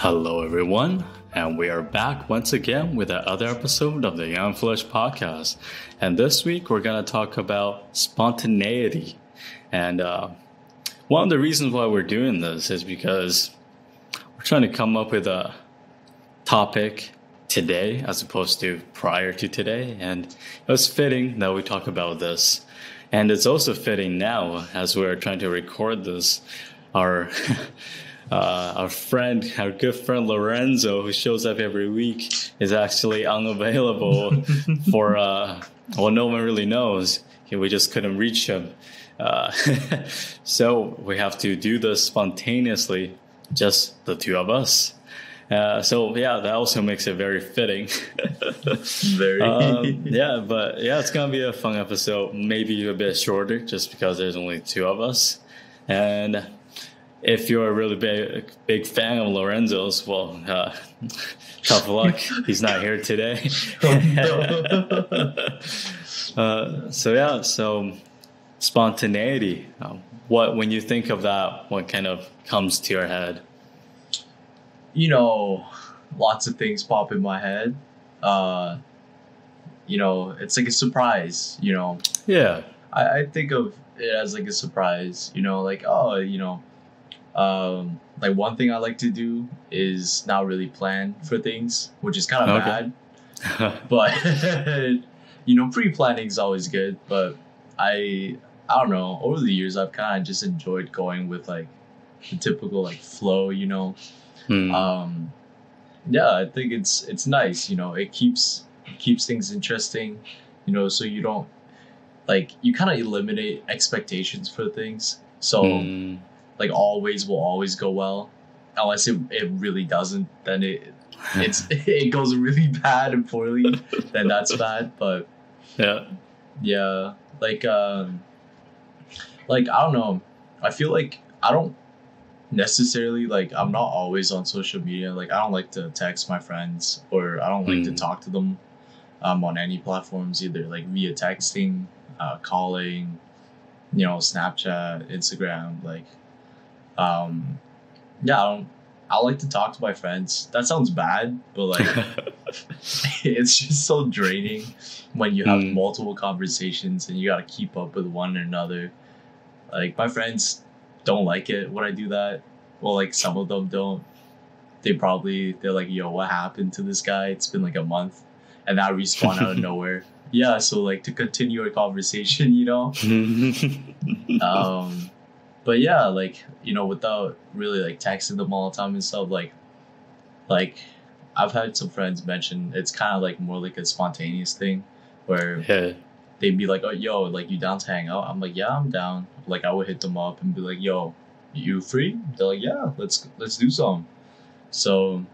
Hello, everyone, and we are back once again with another episode of the Young and Foolish podcast. And this week, we're going to talk about spontaneity. And uh, one of the reasons why we're doing this is because we're trying to come up with a topic today as opposed to prior to today. And it was fitting that we talk about this. And it's also fitting now as we're trying to record this. Our uh, our friend, our good friend Lorenzo, who shows up every week, is actually unavailable for uh, well, no one really knows. We just couldn't reach him, uh, so we have to do this spontaneously, just the two of us. Uh, so yeah, that also makes it very fitting. very. Um, yeah, but yeah, it's gonna be a fun episode. Maybe a bit shorter, just because there's only two of us, and if you're a really big big fan of Lorenzo's, well, uh, tough luck. He's not here today. uh, so yeah, so spontaneity. Um, what when you think of that, what kind of comes to your head? You know, lots of things pop in my head. Uh, you know, it's like a surprise. You know. Yeah. I, I think of it as like a surprise. You know, like oh, you know um, like one thing I like to do is not really plan for things, which is kind of okay. bad. but you know, pre-planning is always good. But I, I don't know. Over the years, I've kind of just enjoyed going with like the typical like flow. You know, hmm. um, yeah, I think it's it's nice. You know, it keeps it keeps things interesting. You know, so you don't like you kind of eliminate expectations for things. So. Hmm like always will always go well. Unless it, it really doesn't then it it's it goes really bad and poorly then that's bad but yeah. Yeah like um like i don't know. I feel like i don't necessarily like i'm not always on social media. Like i don't like to text my friends or i don't like mm. to talk to them um, on any platforms either like via texting uh, calling you know snapchat instagram like um, yeah, I don't. I like to talk to my friends. That sounds bad, but like, it's just so draining when you have mm. multiple conversations and you got to keep up with one another. Like my friends don't like it when I do that. Well, like some of them don't. They probably they're like, "Yo, what happened to this guy? It's been like a month," and I respawn out of nowhere. Yeah, so like to continue a conversation, you know. um, but yeah, like you know, without really like texting them all the time and stuff, like, like I've had some friends mention it's kind of like more like a spontaneous thing, where yeah. they'd be like, "Oh, yo, like you down to hang out?" I'm like, "Yeah, I'm down." Like I would hit them up and be like, "Yo, you free?" They're like, "Yeah, let's let's do some." So,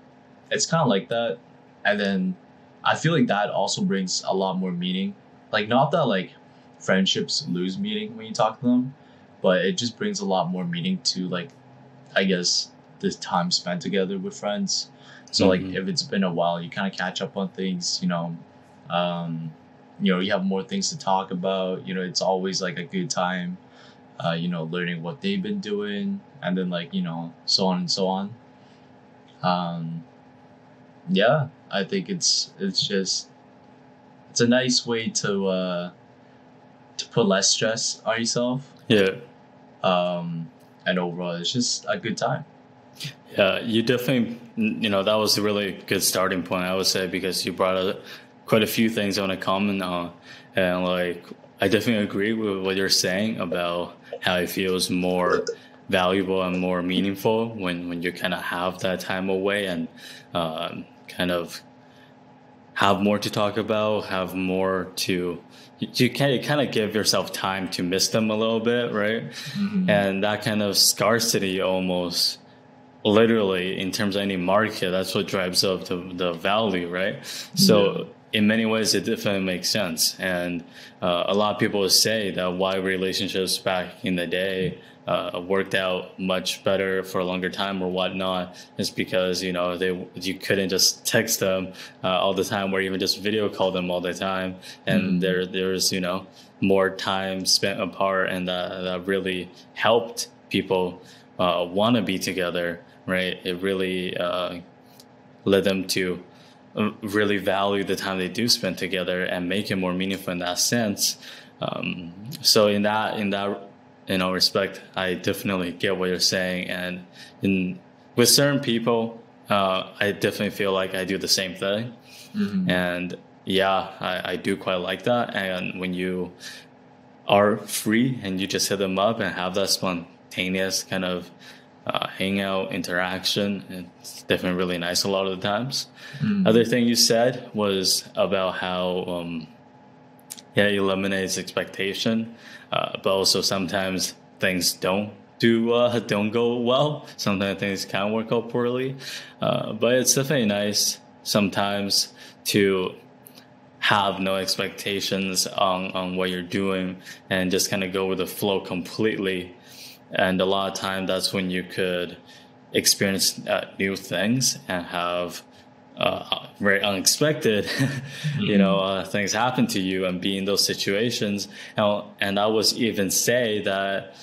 it's kind of like that, and then I feel like that also brings a lot more meaning. Like not that like friendships lose meaning when you talk to them, but it just brings a lot more meaning to like i guess the time spent together with friends. So mm-hmm. like if it's been a while you kind of catch up on things you know um, you know you have more things to talk about you know it's always like a good time uh, you know learning what they've been doing and then like you know so on and so on. Um, yeah i think it's it's just it's a nice way to uh, to put less stress on yourself. Yeah um, and overall it's just a good time. Yeah you definitely you know that was a really good starting point i would say because you brought up quite a few things on a comment uh, and like i definitely agree with what you're saying about how it feels more valuable and more meaningful when when you kind of have that time away and uh, kind of have more to talk about have more to you can you kind of give yourself time to miss them a little bit, right? Mm-hmm. And that kind of scarcity almost literally in terms of any market, that's what drives up the, the value, right? So yeah. in many ways, it definitely makes sense. And uh, a lot of people say that why relationships back in the day uh, worked out much better for a longer time or whatnot is because you know they you couldn't just text them uh, all the time or even just video call them all the time and mm-hmm. there there's you know more time spent apart and that, that really helped people uh, want to be together right? It really uh, led them to uh, really value the time they do spend together and make it more meaningful in that sense. Um, so in that in that you know respect, I definitely get what you're saying, and in with certain people, uh, I definitely feel like I do the same thing, mm-hmm. and yeah, I, I do quite like that. And when you are free and you just hit them up and have that spontaneous kind of uh, hangout interaction. It's definitely really nice a lot of the times. Mm. Other thing you said was about how um, yeah, it eliminates expectation, uh, but also sometimes things don't do uh, don't go well. Sometimes things can work out poorly, uh, but it's definitely nice sometimes to have no expectations on, on what you're doing and just kind of go with the flow completely. And a lot of time that's when you could experience uh, new things and have uh, very unexpected, you know, uh, things happen to you and be in those situations. And, and I was even say that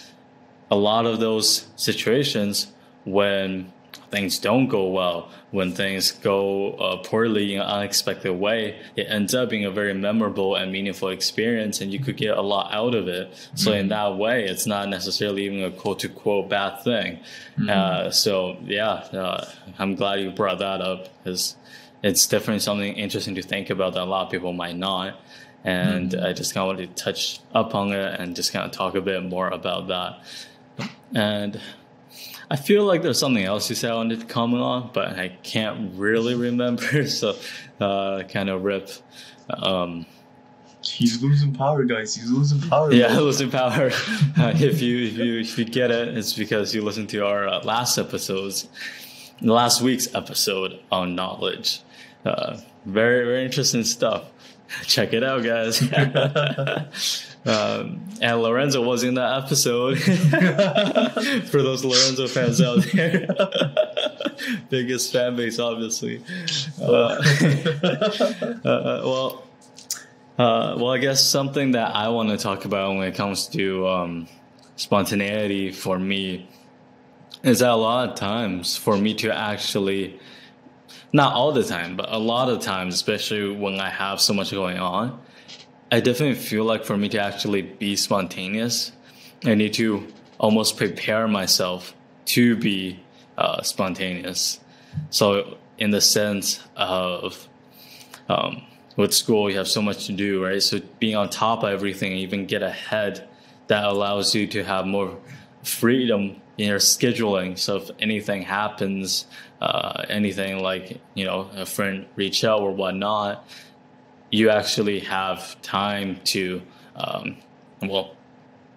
a lot of those situations when things don't go well, when things go uh, poorly in an unexpected way, it ends up being a very memorable and meaningful experience, and you could get a lot out of it. So mm-hmm. in that way, it's not necessarily even a quote unquote bad thing. Mm-hmm. Uh, so yeah, uh, I'm glad you brought that up because it's definitely something interesting to think about that a lot of people might not. And mm-hmm. I just kind of wanted to touch upon it and just kind of talk a bit more about that. And I feel like there's something else you said I wanted to comment on, but I can't really remember. So, uh, kind of rip. Um, He's losing power, guys. He's losing power. Yeah, losing power. Uh, if you if you if you get it, it's because you listened to our uh, last episodes, last week's episode on knowledge. Uh, very very interesting stuff. Check it out, guys. Um, and Lorenzo was in that episode. For those Lorenzo fans out there, biggest fan base, obviously. Uh, uh, well, uh, well, I guess something that I want to talk about when it comes to um, spontaneity for me is that a lot of times for me to actually, not all the time, but a lot of times, especially when I have so much going on, I definitely feel like for me to actually be spontaneous, I need to almost prepare myself to be uh, spontaneous. So, in the sense of um, with school, you have so much to do, right? So, being on top of everything, even get ahead, that allows you to have more freedom in your scheduling. So, if anything happens, uh, anything like you know a friend reach out or whatnot you actually have time to, um, well,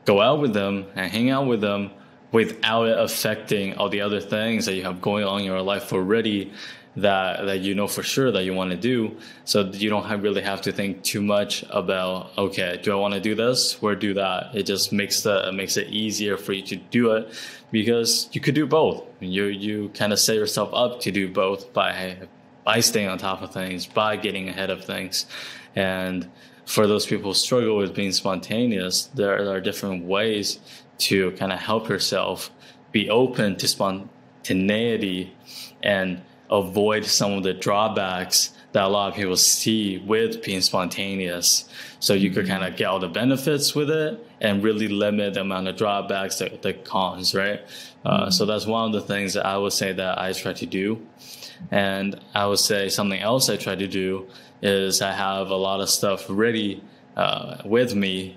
go out with them and hang out with them without it affecting all the other things that you have going on in your life already that that you know for sure that you want to do. So you don't have, really have to think too much about okay do i want to do this? Or do that? It just makes the it makes it easier for you to do it because you could do both. You you kind of set yourself up to do both by by staying on top of things, by getting ahead of things. And for those people who struggle with being spontaneous, there are different ways to kind of help yourself be open to spontaneity and avoid some of the drawbacks that a lot of people see with being spontaneous. So you could mm-hmm. kind of get all the benefits with it and really limit the amount of drawbacks, the, the cons, right? Uh, mm-hmm. so that's one of the things that I would say that I try to do. And I would say something else I try to do is I have a lot of stuff ready uh, with me.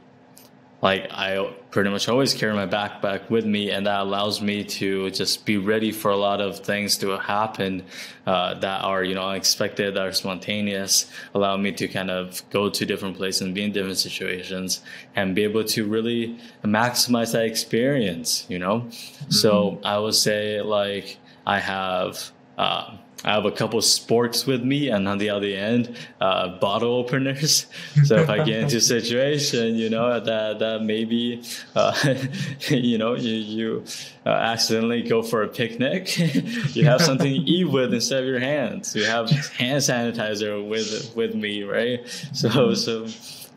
Like I pretty much always carry my backpack with me, and that allows me to just be ready for a lot of things to happen uh, that are you know unexpected, that are spontaneous. Allow me to kind of go to different places and be in different situations, and be able to really maximize that experience. You know, mm-hmm. so I would say like I have. Uh, I have a couple sports with me, and on the other end, uh, bottle openers. So if I get into a situation, you know that that maybe, uh, you know, you you uh, accidentally go for a picnic, you have something to eat with instead of your hands. You have hand sanitizer with with me, right? So so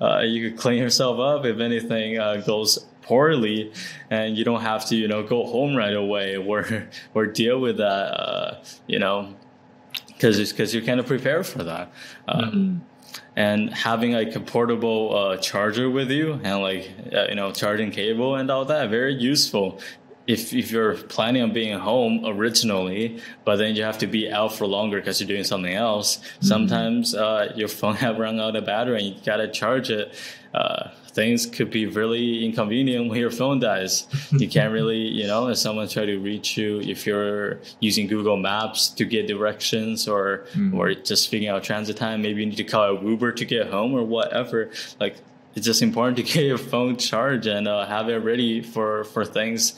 uh, you could clean yourself up if anything uh, goes poorly, and you don't have to you know go home right away or or deal with that. Uh, you know, because because you're kind of prepared for that. Um, Mhm. and having like a portable uh, charger with you and like uh, you know charging cable and all that very useful if, if you're planning on being home originally but then you have to be out for longer because you're doing something else sometimes uh, your phone have run out of battery and you gotta charge it uh, things could be really inconvenient when your phone dies you can't really you know if someone try to reach you if you're using google maps to get directions or Mhm. or just figuring out transit time maybe you need to call a uber to get home or whatever like it's just important to get your phone charged and uh, have it ready for for things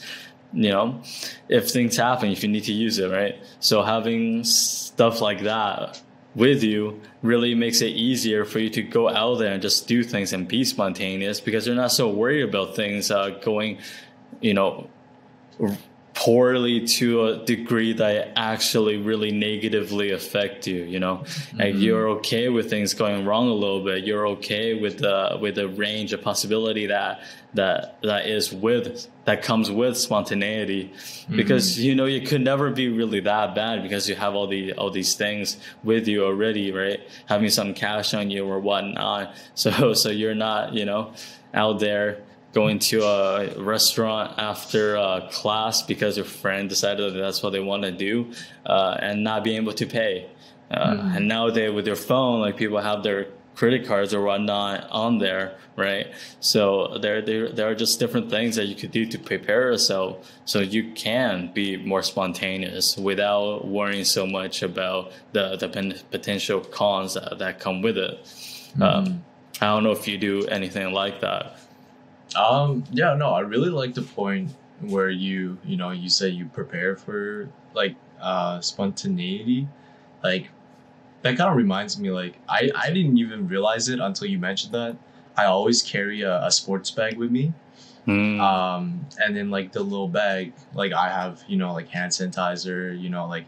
you know if things happen if you need to use it right so having stuff like that with you really makes it easier for you to go out there and just do things and be spontaneous because you're not so worried about things uh, going you know poorly to a degree that actually really negatively affect you you know? Like Mhm. you're okay with things going wrong a little bit. You're okay with the with the range of possibility that that that is with that comes with spontaneity. Because you know you could never be really that bad because you have all the all these things with you already right? Having some cash on you or whatnot. So so you're not you know out there going to a restaurant after uh, class because your friend decided that that's what they want to do uh, and not being able to pay. Uh, Mhm. And nowadays with your phone, like people have their credit cards or whatnot on there, right? So there, there, there are just different things that you could do to prepare yourself so you can be more spontaneous without worrying so much about the, the potential cons that, that come with it. Um, I don't know if you do anything like that. Um, yeah, no, I really like the point where you, you know, you say you prepare for like uh spontaneity. Like that kind of reminds me like I I didn't even realize it until you mentioned that. I always carry a, a sports bag with me. Mm. Um, and then like the little bag, like I have, you know, like hand sanitizer, you know, like,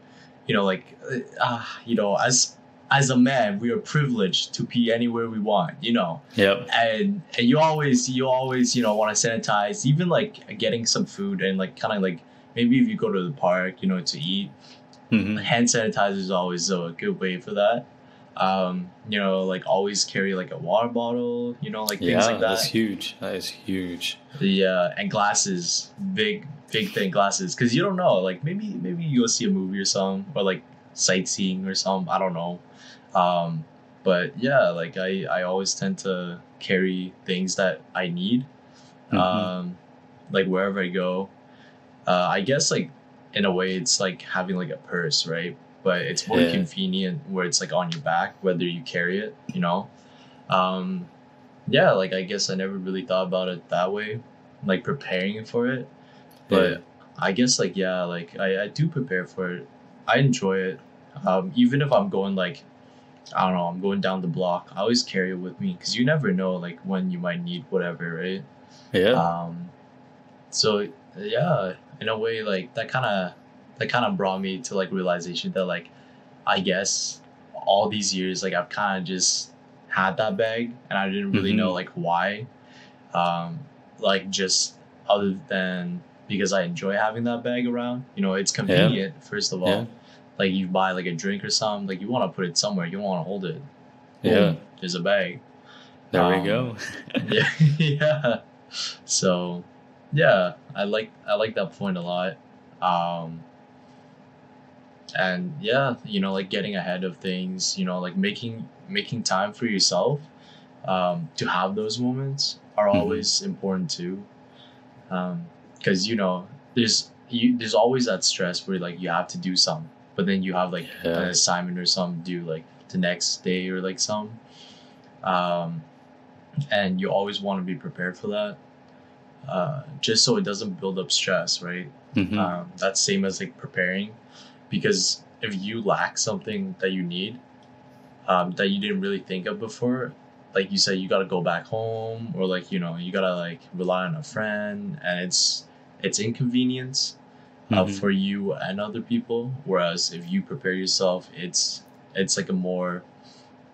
you know, like, uh, you know, as as a man, we are privileged to pee anywhere we want, you know yep. and and you always you always you know want to sanitize even like getting some food and like kind of like maybe if you go to the park you know to eat hmm hand sanitizer is always a good way for that um you know like always carry like a water bottle you know like things Yeah, like that that's huge. That is huge. the uh, and glasses big big thing glasses because you don't know like maybe maybe you go see a movie or something or like sightseeing or something i don't know um but yeah like i i always tend to carry things that i need Mhm. um like wherever i go uh i guess like in a way it's like having like a purse right but it's more Yeah. convenient where it's like on your back whether you carry it you know um yeah like i guess i never really thought about it that way like preparing for it but Yeah. i guess like yeah like I, I do prepare for it i enjoy it um even if i'm going like i don't know i'm going down the block i always carry it with me because you never know like when you might need whatever right yeah. um so yeah in a way like that kind of that kind of brought me to like realization that like i guess all these years like i've kind of just had that bag and i didn't really Mhm. know like why um like just other than because i enjoy having that bag around you know it's convenient first of all Yeah. Like you buy like a drink or something like you want to put it somewhere you don't want to hold it Yeah. Boom, there's a bag there um, we go. yeah yeah so yeah i like i like that point a lot um and yeah you know like getting ahead of things you know like making making time for yourself um to have those moments are Mhm. always important too um because you know there's you there's always that stress where like you have to do something but then you have like an assignment or something due like the next day or like some um and you always want to be prepared for that uh, just so it doesn't build up stress right? Mhm. um, that's same as like preparing because if you lack something that you need um, that you didn't really think of before like you said you got to go back home or like you know you gotta like rely on a friend and it's it's inconvenience uh, Mhm. for you and other people whereas if you prepare yourself it's it's like a more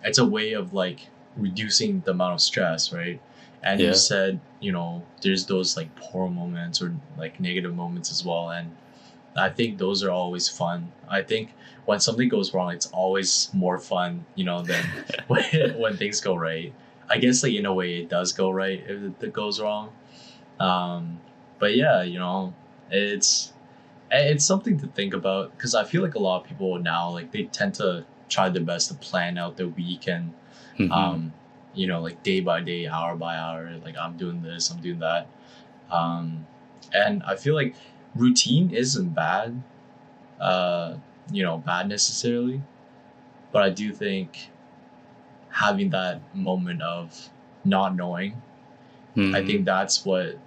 it's a way of like reducing the amount of stress, right? And Yeah. you said, you know, there's those like poor moments or like negative moments as well. And I think those are always fun. I think when something goes wrong, it's always more fun, you know, than when, when things go right. I guess like in a way it does go right if it, it goes wrong. Um, but yeah, you know, it's it's something to think about because I feel like a lot of people now like they tend to try their best to plan out their week and Mhm. um, you know, like day by day, hour by hour, like I'm doing this, I'm doing that. Um, and I feel like routine isn't bad, uh, you know, bad necessarily, but I do think having that moment of not knowing, I Mhm. think that's what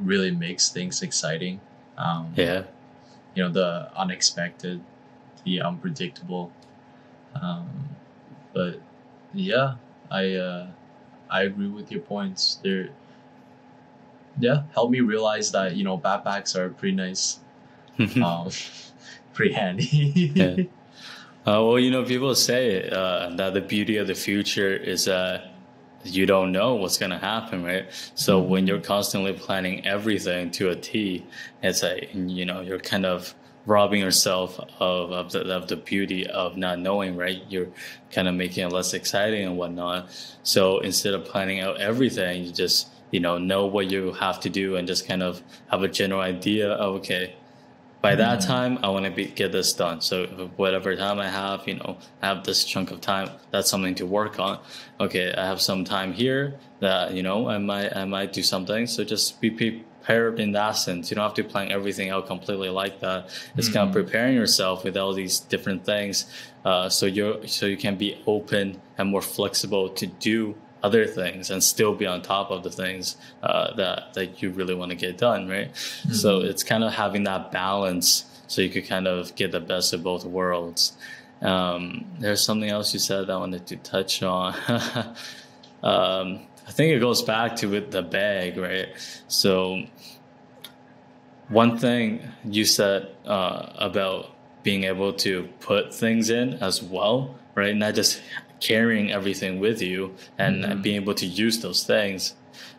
really makes things exciting. Um, yeah. you know the unexpected the unpredictable um, but yeah i uh, i agree with your points they're yeah help me realize that you know backpacks are pretty nice um, pretty handy Yeah. Uh, well, you know, people say uh, that the beauty of the future is that you don't know what's going to happen, right? So mm-hmm. when you're constantly planning everything to a T, it's like, you know, you're kind of robbing yourself of, of, the, of the beauty of not knowing, right? You're kind of making it less exciting and whatnot. So instead of planning out everything, you just, you know, know what you have to do and just kind of have a general idea of, okay, by that Mhm. time i want to be get this done. So whatever time i have you know i have this chunk of time that's something to work on. Okay i have some time here that you know i might i might do something. So just be prepared in that sense. You don't have to plan everything out completely like that. It's kind of preparing yourself with all these different things uh, so you're so you can be open and more flexible to do other things and still be on top of the things uh, that that you really want to get done right so it's kind of having that balance so you could kind of get the best of both worlds. Um, there's something else you said that I wanted to touch on. um, I think it goes back to with the bag, right? So one thing you said uh, about being able to put things in as well, right? Not just carrying everything with you and Mhm. being able to use those things.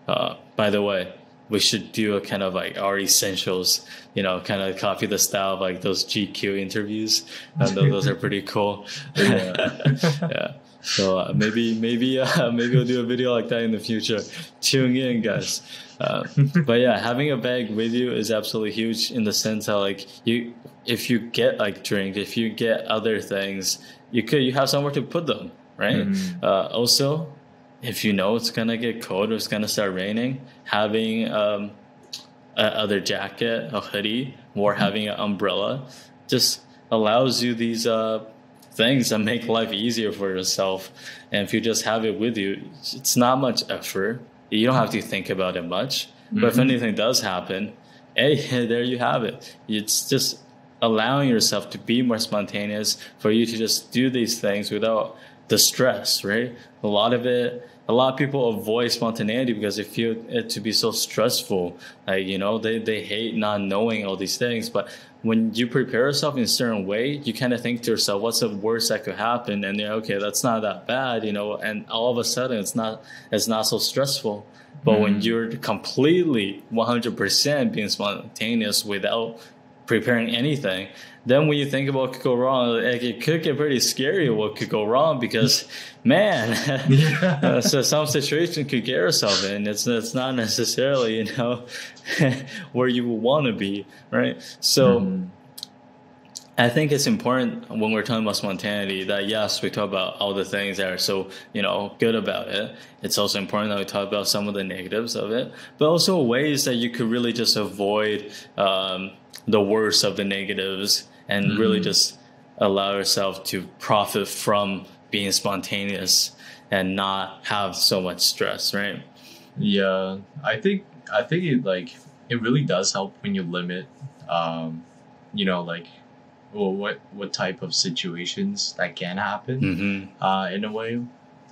Uh, by the way, we should do a kind of like our essentials, you know, kind of copy the style of like those GQ interviews. And those, those are pretty cool. Yeah. yeah. So uh, maybe maybe uh, maybe we'll do a video like that in the future. Tune in, guys. Uh, but yeah, having a bag with you is absolutely huge in the sense that like you, if you get like drink, if you get other things, you could you have somewhere to put them, right? Mhm. Uh, also, if you know it's gonna get cold or it's gonna start raining, having um, a other jacket, a hoodie, or having an umbrella, just allows you these uh, things that make life easier for yourself. And if you just have it with you, it's not much effort. You don't have to think about it much. But if Mhm. anything does happen, hey, there you have it. It's just allowing yourself to be more spontaneous for you to just do these things without the stress, right? A lot of it, a lot of people avoid spontaneity because they feel it to be so stressful. Like, you know, they, they hate not knowing all these things. But when you prepare yourself in a certain way, you kind of think to yourself, what's the worst that could happen? And you're okay, that's not that bad, you know, and all of a sudden it's not it's not so stressful. But when Mhm. you're completely 100% being spontaneous without preparing anything, then when you think about what could go wrong, like, it could get pretty scary what could go wrong because, man, uh, so some situation could get yourself in. It's it's not necessarily you know where you want to be, right? So. Mhm. I think it's important when we're talking about spontaneity that yes, we talk about all the things that are so you know good about it. It's also important that we talk about some of the negatives of it, but also ways that you could really just avoid um, the worst of the negatives and really Mhm. just allow yourself to profit from being spontaneous and not have so much stress, right? Yeah, I think I think it like it really does help when you limit, um, you know, like, well, what what type of situations that can happen, Mm-hmm. uh, in a way.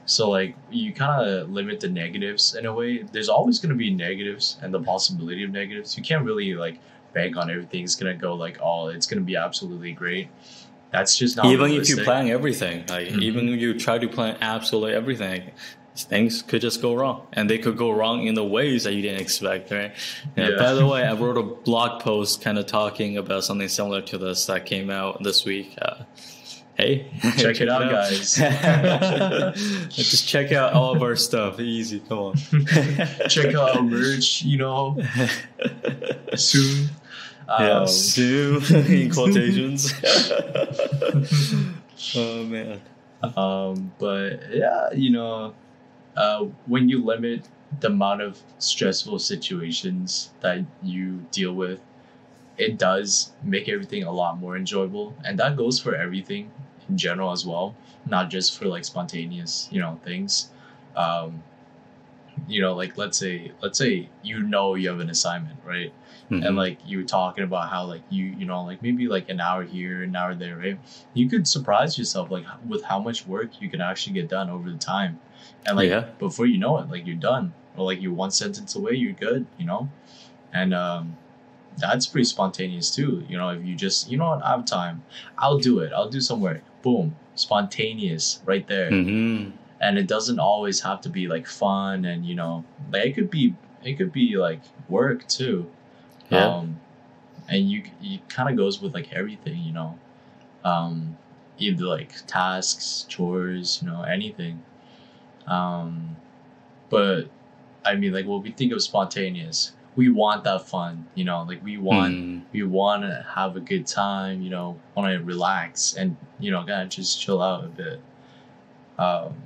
So like you kind of limit the negatives in a way. There's always gonna be negatives and the possibility of negatives. You can't really like bank on everything's gonna go like oh it's gonna be absolutely great. that's just not even if you plan everything, like Mhm. even if you try to plan absolutely everything, things could just go wrong, and they could go wrong in the ways that you didn't expect, right? Yeah. By the way, I wrote a blog post kind of talking about something similar to this that came out this week. Uh, hey, Check it out, guys. just check out all of our stuff. Easy, come on. check out our merch you know soon Yeah, Um, soon in quotations. oh man. um, but yeah you know uh, when you limit the amount of stressful situations that you deal with it does make everything a lot more enjoyable and that goes for everything in general as well not just for like spontaneous you know things um, you know like let's say let's say you know you have an assignment right? Mhm. and like you were talking about how like you you know like maybe like an hour here an hour there right? You could surprise yourself like with how much work you can actually get done over the time. And like Yeah. before you know it like you're done. Or like you're one sentence away you're good you know? And um that's pretty spontaneous too you know if you just you know what i have time. I'll do it. I'll do some work. Boom. Spontaneous right there. Mhm. And it doesn't always have to be like fun and you know like it could be it could be like work too Yeah. um and you it kind of goes with like everything you know um either like tasks chores you know anything um but i mean like what we think of spontaneous we want that fun you know like we want Mm. we want to have a good time, you know, want to relax and, you know, kind of just chill out a bit. Um,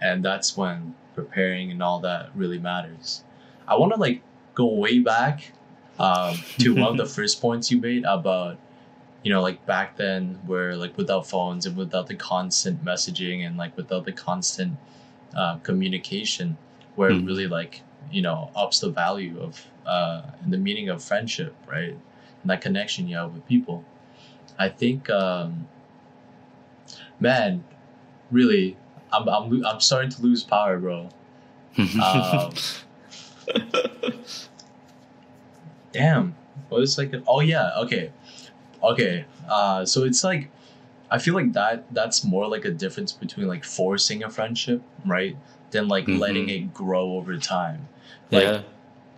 and that's when preparing and all that really matters. I want to like go way back um, to one of the first points you made about, you know, like back then where like without phones and without the constant messaging and like without the constant uh, communication, where it Mhm. really like, you know, ups the value of uh, and the meaning of friendship, right? And that connection you have with people. I think, um, man, really, I'm, I'm, I'm starting to lose power, bro. Um, damn. What is like, oh yeah, okay. Okay. Uh, so it's like, I feel like that, that's more like a difference between like forcing a friendship, right? Than like letting Mhm. it grow over time. Like, yeah.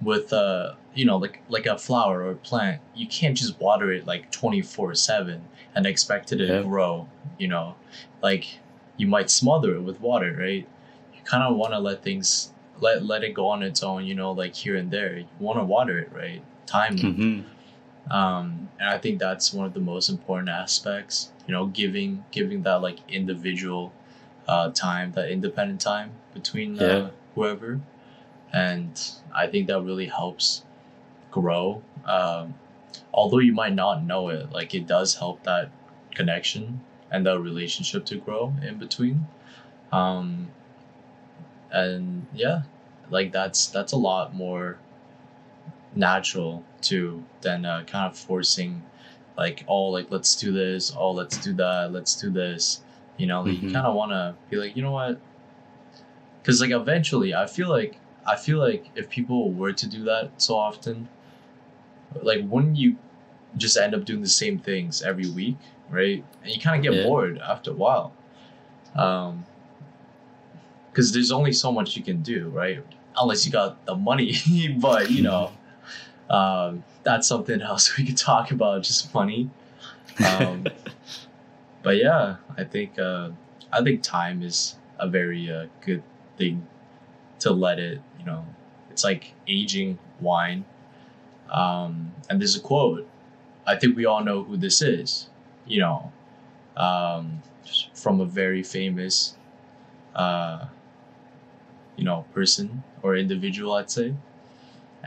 with uh you know like like a flower or a plant you can't just water it like 24 7 and expect it to Yeah. grow you know like you might smother it with water right? You kind of want to let things let let it go on its own you know like here and there. You want to water it right? Timely Mhm. um and i think that's one of the most important aspects you know giving giving that like individual uh time that independent time between uh, Yeah. whoever. And i think that really helps grow. Um although you might not know it like it does help that connection and that relationship to grow in between. Um and yeah like that's that's a lot more natural too than uh, kind of forcing like oh like let's do this oh let's do that let's do this. You know like, you kind of want to be like you know what? Because like eventually i feel like i feel like if people were to do that so often like wouldn't you just end up doing the same things every week right? And you kind of get Yeah. bored after a while. Um because there's only so much you can do right? Unless you got the money but you know um that's something else we could talk about just money. Um but yeah i think uh i think time is a very uh, good thing to let it you know it's like aging wine. Um and there's a quote. I think we all know who this is you know um from a very famous uh you know person or individual i'd say.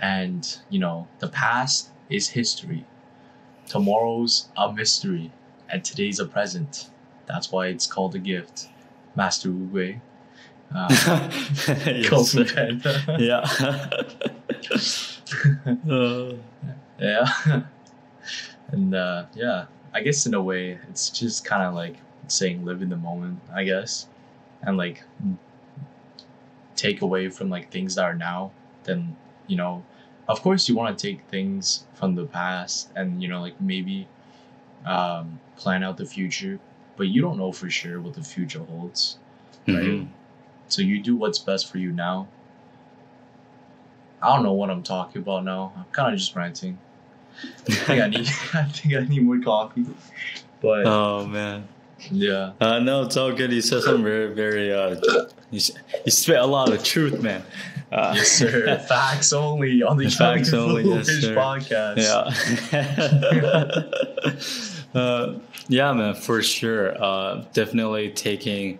And you know the past is history. Tomorrow's a mystery. And today's a present. That's why it's called a gift. Master Wu uh, Yes. Yeah. Uh, yeah. And uh yeah i guess in a way it's just kind of like saying live in the moment i guess and like take away from like things that are now then you know of course you want to take things from the past and you know like maybe um, plan out the future, but you don't know for sure what the future holds, right? Mhm. So you do what's best for you now. I don't know what I'm talking about now. I'm kind of just ranting. I think I need. I think I need more coffee. But Oh man. yeah, Uh, no, it's all good. You said something very, very. Uh, you, you spit a lot of truth, man. Uh, yes, sir. Facts only on the Facts only, yes, sir. podcast. Yeah. uh, yeah, man, for sure. Uh, definitely taking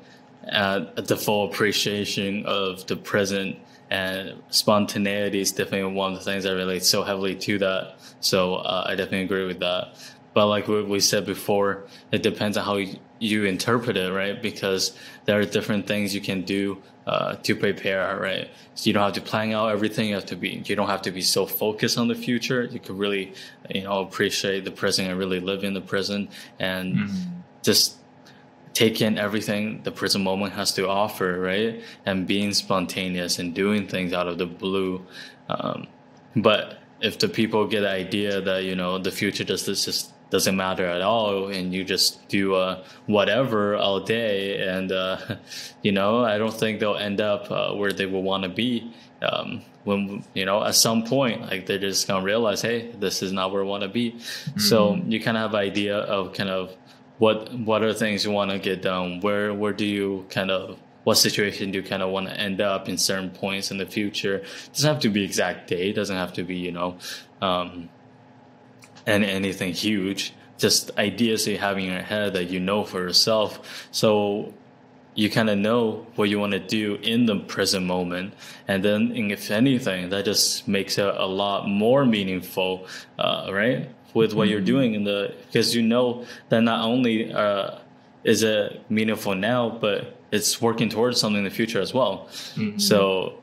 uh, the full appreciation of the present and spontaneity is definitely one of the things that relate so heavily to that. So uh, I definitely agree with that. But like we, we said before, it depends on how you, you interpret it, right? Because there are different things you can do uh, to prepare, right? So you don't have to plan out everything. You have to be. You don't have to be so focused on the future. You can really, you know, appreciate the present and really live in the present and Mhm. just take in everything the present moment has to offer, right? And being spontaneous and doing things out of the blue. Um, but if the people get the idea that you know the future just this just doesn't matter at all, and you just do uh, whatever all day, and uh, you know, I don't think they'll end up uh, where they will want to be. Um, when you know, at some point, like they're just gonna realize, hey, this is not where I want to be. So you kind of have idea of kind of what what are things you want to get done. Where where do you kind of what situation do you kind of want to end up in certain points in the future? It doesn't have to be exact date. Doesn't have to be you know, um, and anything huge. Just ideas that you have in your head that you know for yourself. So you kind of know what you want to do in the present moment and then if anything that just makes it a lot more meaningful uh, right with what you're doing in the because you know that not only uh, is it meaningful now but it's working towards something in the future as well. Mhm. so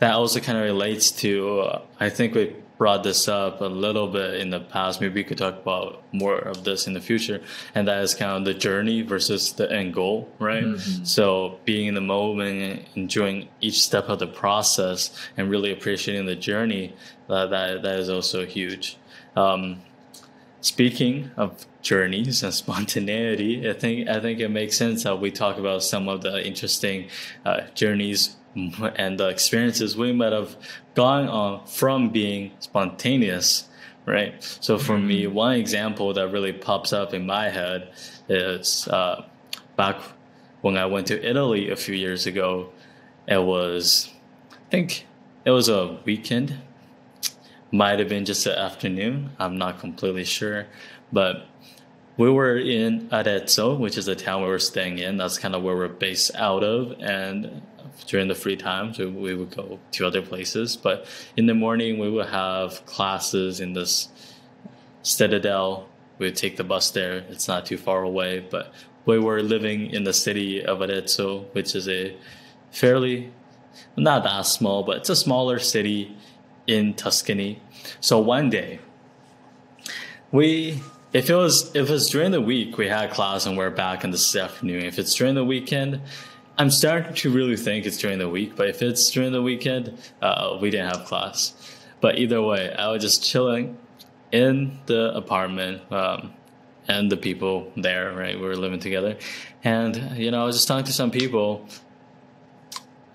that also kind of relates to uh, i think we brought this up a little bit in the past. Maybe we could talk about more of this in the future. And that is kind of the journey versus the end goal right? Mhm. so being in the moment and enjoying each step of the process and really appreciating the journey that that, that is also huge. Um, speaking of journeys and spontaneity, I think I think it makes sense that we talk about some of the interesting uh, journeys and the experiences we might have gone on from being spontaneous, right? So for me, one example that really pops up in my head is uh, back when I went to Italy a few years ago. It was, I think, it was a weekend might have been just the afternoon. I'm not completely sure, but we were in Arezzo, which is the town we were staying in. That's kind of where we're based out of, and during the free times we, we would go to other places. But in the morning, we would have classes in this Citadel. We would take the bus there. It's not too far away, but we were living in the city of Arezzo, which is a fairly not that small, but it's a smaller city in Tuscany. So one day, we if it was if it was during the week we had class and we're back in this afternoon. If it's during the weekend, I'm starting to really think it's during the week. But if it's during the weekend, uh, we didn't have class. But either way, I was just chilling in the apartment. Um, and the people there, right? We were living together, and you know, I was just talking to some people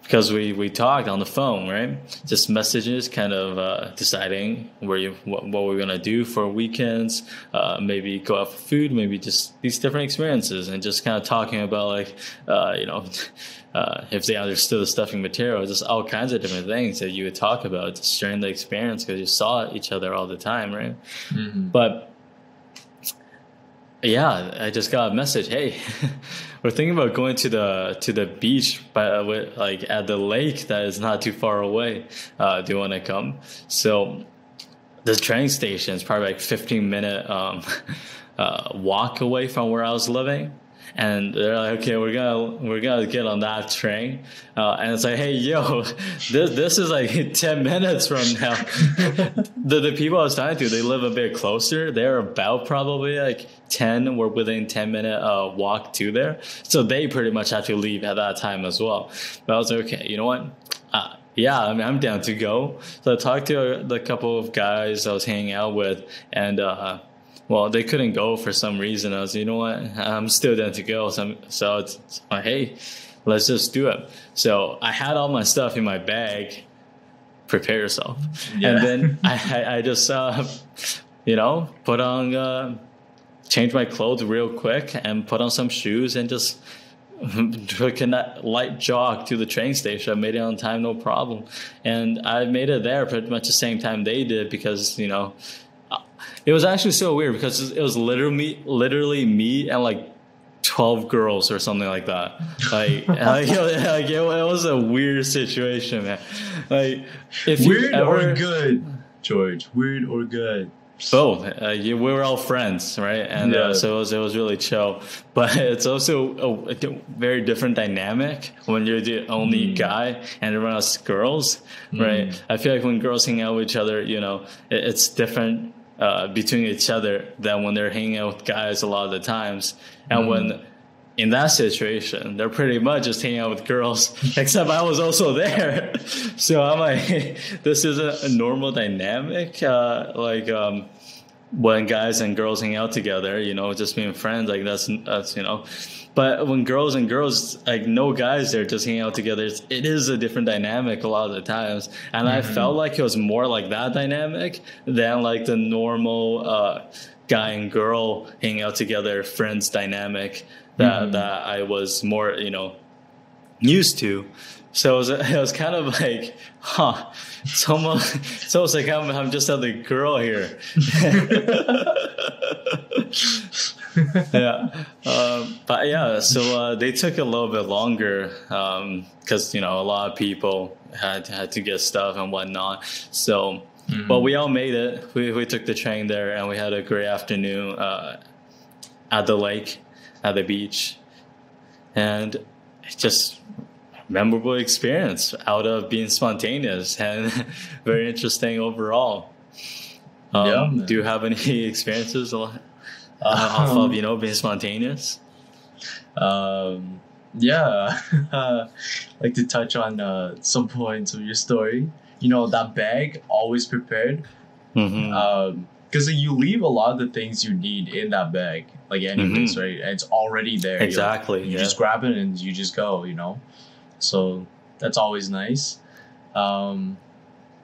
because we we talked on the phone, right? Just messages, kind of uh, deciding where you what, what we're gonna do for weekends, uh, maybe go out for food, maybe just these different experiences, and just kind of talking about like uh, you know. Uh, if they understood the stuffing material, just all kinds of different things that you would talk about, just sharing the experience because you saw each other all the time, right? Mhm. But yeah, I just got a message. Hey, we're thinking about going to the to the beach, but like at the lake that is not too far away. Uh, do you want to come? So the train station is probably like 15 minute um, uh, walk away from where I was living. And they're like, okay, we're gonna we're gonna get on that train, uh, and it's like, hey, yo, this this is like ten minutes from now. the the people I was talking to, they live a bit closer. They're about probably like ten. We're within ten minute uh, walk to there, so they pretty much have to leave at that time as well. But I was like, okay, you know what? Uh, yeah, I mean, I'm down to go. So I talked to a, the couple of guys I was hanging out with, and uh, well, they couldn't go for some reason. I was, you know what, I'm still down to go. So, I'm, so it's, it's like, hey, let's just do it. So I had all my stuff in my bag. Prepare yourself, Yeah. and then I, I, just, uh, you know, put on, uh, change my clothes real quick, and put on some shoes, and just took a light jog to the train station. I made it on time, no problem, and I made it there pretty much the same time they did because you know it was actually so weird because it was literally me, literally me and like 12 girls or something like that. Like, like, like it, it was a weird situation, man. Like, if Weird you ever, or good, George? Weird or good? both, uh, you, we were all friends, right? And Yeah. uh, so it was, it was really chill. But it's also a, a very different dynamic when you're the only Mm. guy and everyone else is girls, right? I feel like when girls hang out with each other, you know, it, it's different uh, between each other than when they're hanging out with guys a lot of the times. And when in that situation, they're pretty much just hanging out with girls, except I was also there. so I'm like, this isn't a normal dynamic. Uh, like, um, when guys and girls hang out together, you know, just being friends, like that's, that's, you know, but when girls and girls, like no guys there just hanging out together, it's, it is a different dynamic a lot of the times. And I felt like it was more like that dynamic than like the normal, uh, guy and girl hanging out together, friends dynamic that, that I was more, you know, used to. So it was, it was kind of like, huh, it's almost, it's almost like I'm, I'm just another girl here. yeah. Um, but yeah, so uh, they took a little bit longer because, you know, a lot of people had, had to get stuff and whatnot. So, but we all made it. We, we took the train there and we had a great afternoon uh, at the lake, at the beach. And it's just memorable experience out of being spontaneous and very interesting overall. Um, Yeah, do you have any experiences uh, off of you know being spontaneous? Um, yeah, like to touch on uh, some points of your story. You know that bag always prepared, Mm-hmm. because you leave a lot of the things you need in that bag, like anyways, Mhm. right? And it's already there. Exactly. You yeah. just grab it and you just go. You know, so that's always nice. Um,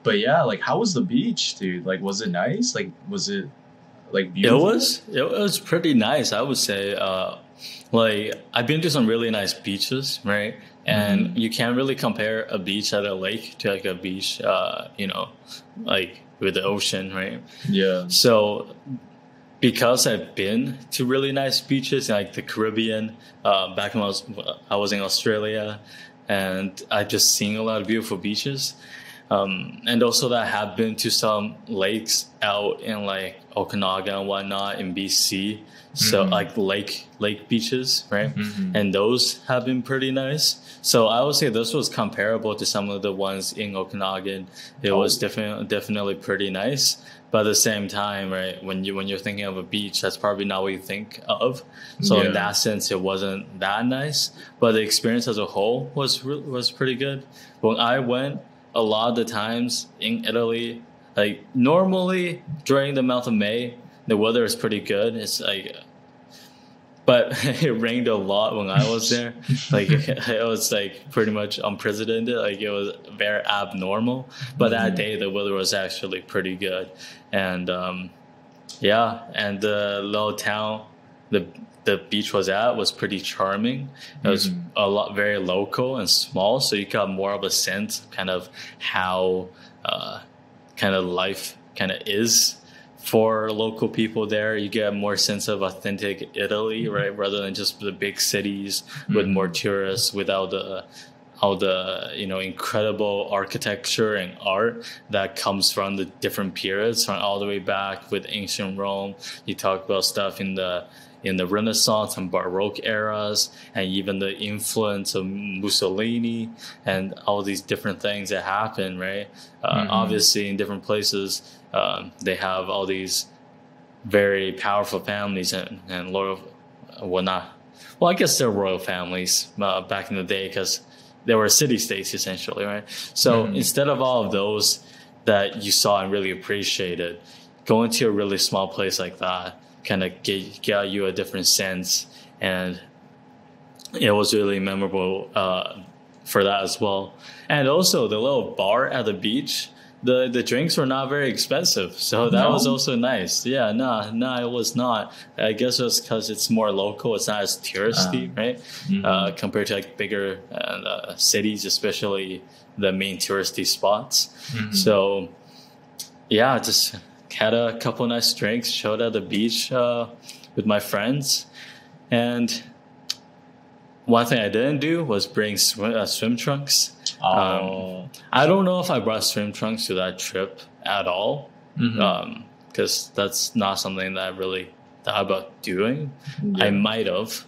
but yeah, like how was the beach, dude? Like, was it nice? Like, was it like It was it was pretty nice, I would say. Uh, like I've been to some really nice beaches, right? And Mm-hmm. you can't really compare a beach at a lake to like a beach, uh, you know, like with the ocean, right? Yeah. So because I've been to really nice beaches like the Caribbean, uh, back when I was I was in Australia, and I've just seen a lot of beautiful beaches. Um, and also that I have been to some lakes out in like Okanagan and whatnot in BC. So Mhm. like lake lake beaches, right? Mhm. And those have been pretty nice. So I would say this was comparable to some of the ones in Okanagan. It was Oh. definitely definitely pretty nice. But at the same time, right, when you when you're thinking of a beach, that's probably not what you think of. So Yeah. in that sense, it wasn't that nice. But the experience as a whole was was pretty good. When I went, a lot of the times in Italy, like normally during the month of May, the weather is pretty good. It's like, but it rained a lot when I was there. like it was like pretty much unprecedented. Like it was very abnormal. But that Mhm. day the weather was actually pretty good, and um, yeah, and the little town, the the beach was at was pretty charming. It was Mhm. a lot very local and small, so you got more of a sense of kind of how uh, kind of life kind of is for local people there. You get more sense of authentic Italy, right, rather than just the big cities with Mhm. more tourists without the all the you know incredible architecture and art that comes from the different periods from all the way back with ancient Rome. You talk about stuff in the in the Renaissance and Baroque eras, and even the influence of Mussolini and all these different things that happen, right? Uh, Mhm. Obviously, in different places, um, they have all these very powerful families and, and loyal, well, not, well, I guess they're royal families uh, back in the day because they were city states essentially, right? So Mhm. instead of all of those that you saw and really appreciated, going to a really small place like that kind of get, got you a different sense. And it was really memorable uh, for that as well. And also the little bar at the beach. The, the drinks were not very expensive, so that No? was also nice. Yeah, no, no, it was not. I guess it's because it's more local. It's not as touristy, right? Mhm. uh, compared to like bigger uh, cities, especially the main touristy spots. Mhm. So, yeah, just had a couple nice drinks, chilled at the beach uh, with my friends, and one thing I didn't do was bring swim, uh, swim trunks. oh, I don't know if I brought swim trunks to that trip at all, because that's not something that I really thought about doing. Yeah. I might have.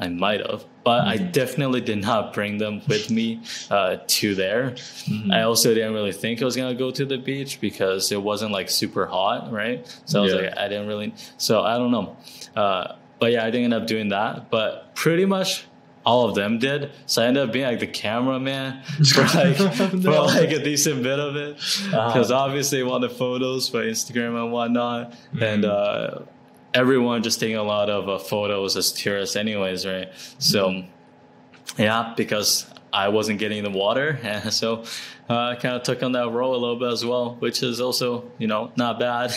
I might have. But I Mhm. definitely did not bring them with me uh, to there. Mhm. I also didn't really think I was gonna go to the beach because it wasn't like super hot, right? So I was Yeah. like, I didn't really. So I don't know. Uh, but yeah, I didn't end up doing that. But pretty much all of them did. So I ended up being like the cameraman for like for like a decent bit of it Uh-huh. because obviously wanted photos for Instagram and whatnot, and Mhm. uh, everyone just taking a lot of uh, photos as tourists, anyways, right? So, yeah, because I wasn't getting the water, and so uh, I kind of took on that role a little bit as well, which is also you know not bad.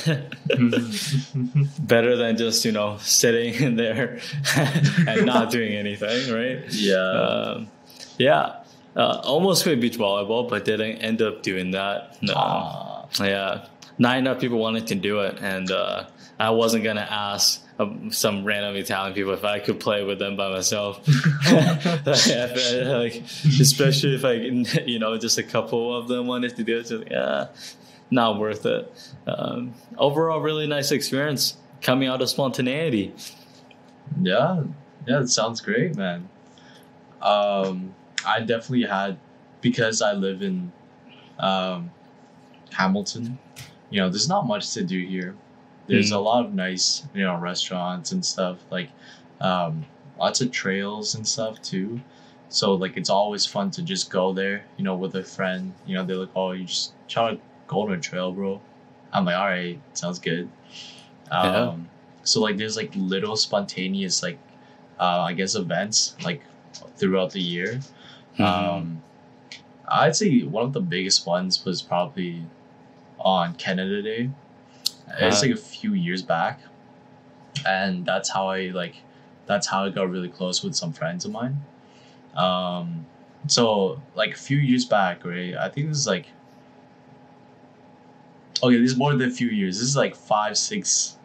Better than just you know sitting in there and not doing anything, right? yeah. Um, yeah. Uh, almost played beach volleyball, but didn't end up doing that. No. Ah. Yeah, not enough people wanted to do it, and uh, I wasn't gonna ask um, some random Italian people if I could play with them by myself. like, especially if I, you know, just a couple of them wanted to do it. Just, yeah, not worth it. Um, overall, really nice experience coming out of spontaneity. Yeah, yeah, it sounds great, man. Um, I definitely had because I live in um, Hamilton. You know, there's not much to do here. There's Mm. a lot of nice, you know, restaurants and stuff like um, lots of trails and stuff too. So like it's always fun to just go there, you know, with a friend. You know, they're like, "Oh, you just try to go on a trail, bro." I'm like, "All right, sounds good." Um, Yeah. So like, there's like little spontaneous like, uh, I guess events like throughout the year. Mm-hmm. Um, I'd say one of the biggest ones was probably on Canada Day. It's Uh. like a few years back, and that's how I like. That's how I got really close with some friends of mine. Um, so like a few years back, right? I think this is like. Okay, this is more than a few years. This is like five, six,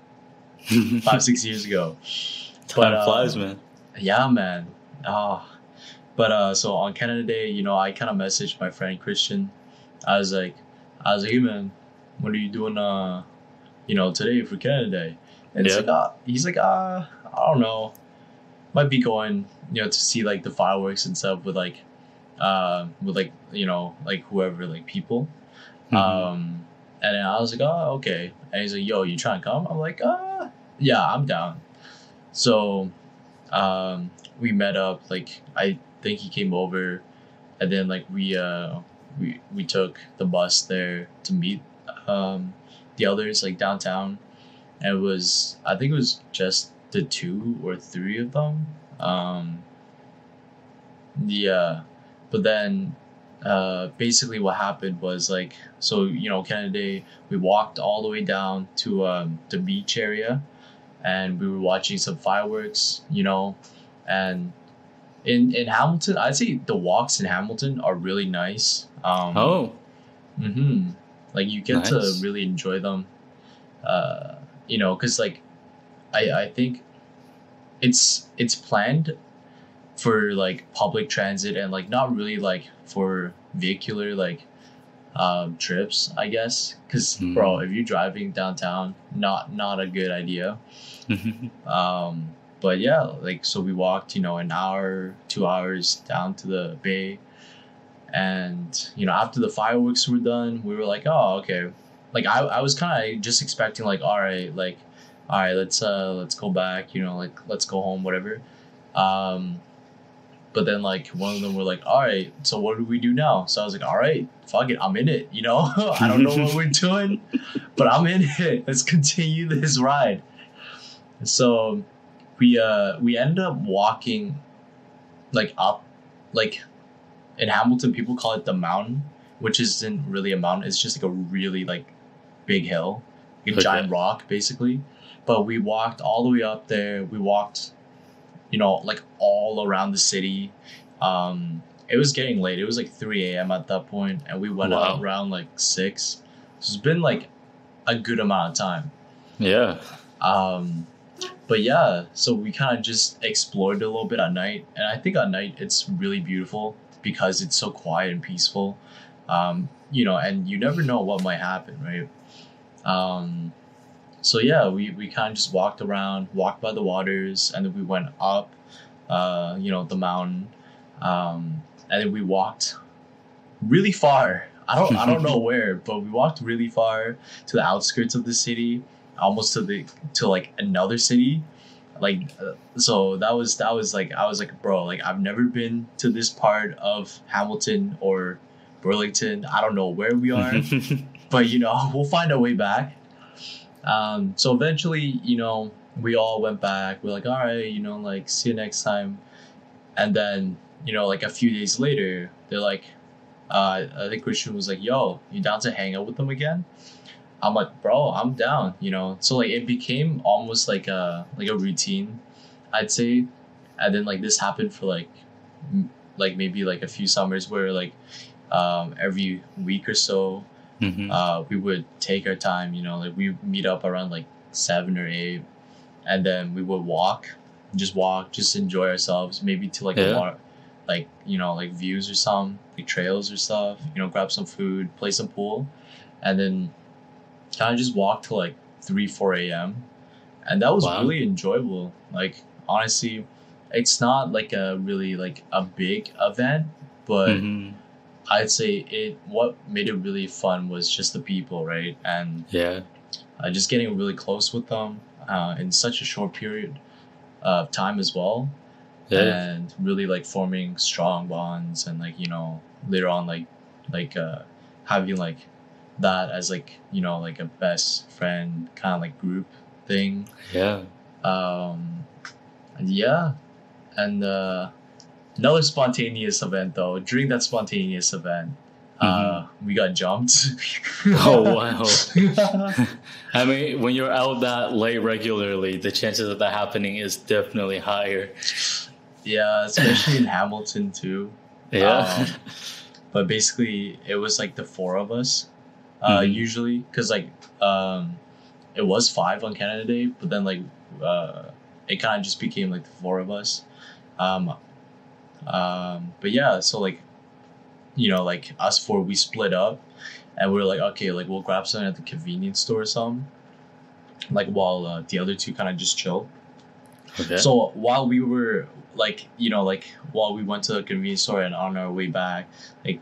five, six years ago. Time but, uh, flies, man. Yeah, man. Ah, but uh, so on Canada Day, you know, I kind of messaged my friend Christian. I was like, I was like, hey man, what are you doing? Uh, you know, today for Canada Day? And he's Yeah. like, ah, he's like, ah, I don't know, might be going, you know, to see like the fireworks and stuff with like, uh, with like you know, like whoever, like people. Mhm. Um, and then I was like, oh, okay. And he's like, yo, you trying to come? I'm like, ah, yeah, I'm down. So, um, we met up. Like, I think he came over, and then like we uh we we took the bus there to meet um the others like downtown. And it was I think it was just the two or three of them. Um. Yeah, but then uh, basically what happened was like so you know Canada Day we walked all the way down to um, the beach area and we were watching some fireworks you know and in in Hamilton I'd say the walks in Hamilton are really nice um, oh, hmm Like you get Nice. to really enjoy them. Uh, you know, because like, I I think it's it's planned for like public transit and like not really like for vehicular like um, trips. I guess because Hmm. bro, if you're driving downtown, not not a good idea. Um, but yeah, like so we walked, you know, an hour, two hours down to the bay, and you know after the fireworks were done, we were like, oh okay, like I I was kind of just expecting like all right, like all right, let's uh let's go back, you know, like let's go home, whatever. Um, but then like one of them were like, all right, so what do we do now? So I was like, all right, fuck it, I'm in it, you know. I don't know what we're doing, but I'm in it. Let's continue this ride. so we uh we ended up walking like up like in Hamilton people call it the mountain, which isn't really a mountain. It's just like a really like big hill, like a Okay. giant rock basically. But we walked all the way up there. We walked, you know, like all around the city. Um, it was getting late. It was like three a.m. at that point, and we went out around like six. So it's been like a good amount of time. Yeah. Um, but yeah, so we kind of just explored a little bit at night, and I think at night it's really beautiful because it's so quiet and peaceful. Um, you know, and you never know what might happen, right? Um, so yeah, we, we kind of just walked around, walked by the waters, and then we went up, uh, you know, the mountain, um, and then we walked really far. I don't I don't know where, but we walked really far to the outskirts of the city, almost to the to like another city, like uh, so that was that was like I was like bro like I've never been to this part of Hamilton or Burlington. I don't know where we are but you know we'll find our way back. Um, so eventually you know we all went back. We're like all right you know like see you next time. And then you know like a few days later they're like uh, i think christian was like yo you down to hang out with them again i'm like bro i'm down you know so like it became almost like a like a routine i'd say and then like this happened for like m- like maybe like a few summers where like um, every week or so Mhm. uh, we would take our time, you know, like we meet up around like seven or eight, and then we would walk, just walk, just enjoy ourselves, maybe to like a Yeah. water, like you know, like views or some, like trails or stuff, you know, grab some food, play some pool, and then kind of just walk till like three, four a.m. And that was Wow. really enjoyable. Like honestly, it's not like a really like a big event, but Mhm. I'd say it what made it really fun was just the people, right? And Yeah. uh, just getting really close with them uh, in such a short period of time as well, Yeah. and really like forming strong bonds and like you know later on like like uh, having like that as like you know like a best friend kind of like group thing Yeah. um and yeah and uh another spontaneous event though during that spontaneous event uh we got jumped Oh, wow. I mean, when you're out that late regularly, the chances of that happening is definitely higher. yeah especially in hamilton too Yeah. Um, but basically it was like the four of us uh Mhm. usually because like um it was five on canada day but then like uh it kind of just became like the four of us um um but yeah so like you know like us four we split up and we are like okay like we'll grab something at the convenience store or something like while uh, the other two kind of just chill okay. so while we were like, you know, like while we went to the convenience store and on our way back, like,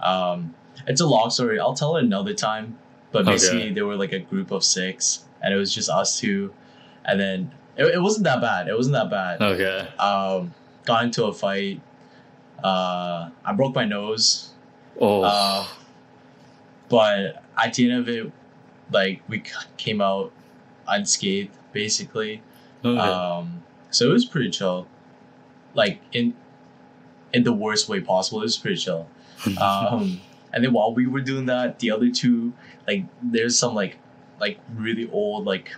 um, it's a long story. I'll tell it another time. But Okay. basically, there were like a group of six, and it was just us two, and then it, it wasn't that bad. It wasn't that bad. okay. Um, got into a fight. Uh, I broke my nose. Oh. Uh, but at the end of it, like we came out unscathed, basically. okay. Um, so it was pretty chill. Like in in the worst way possible, it was pretty chill. Um, and then while we were doing that, the other two, like there's some like like really old like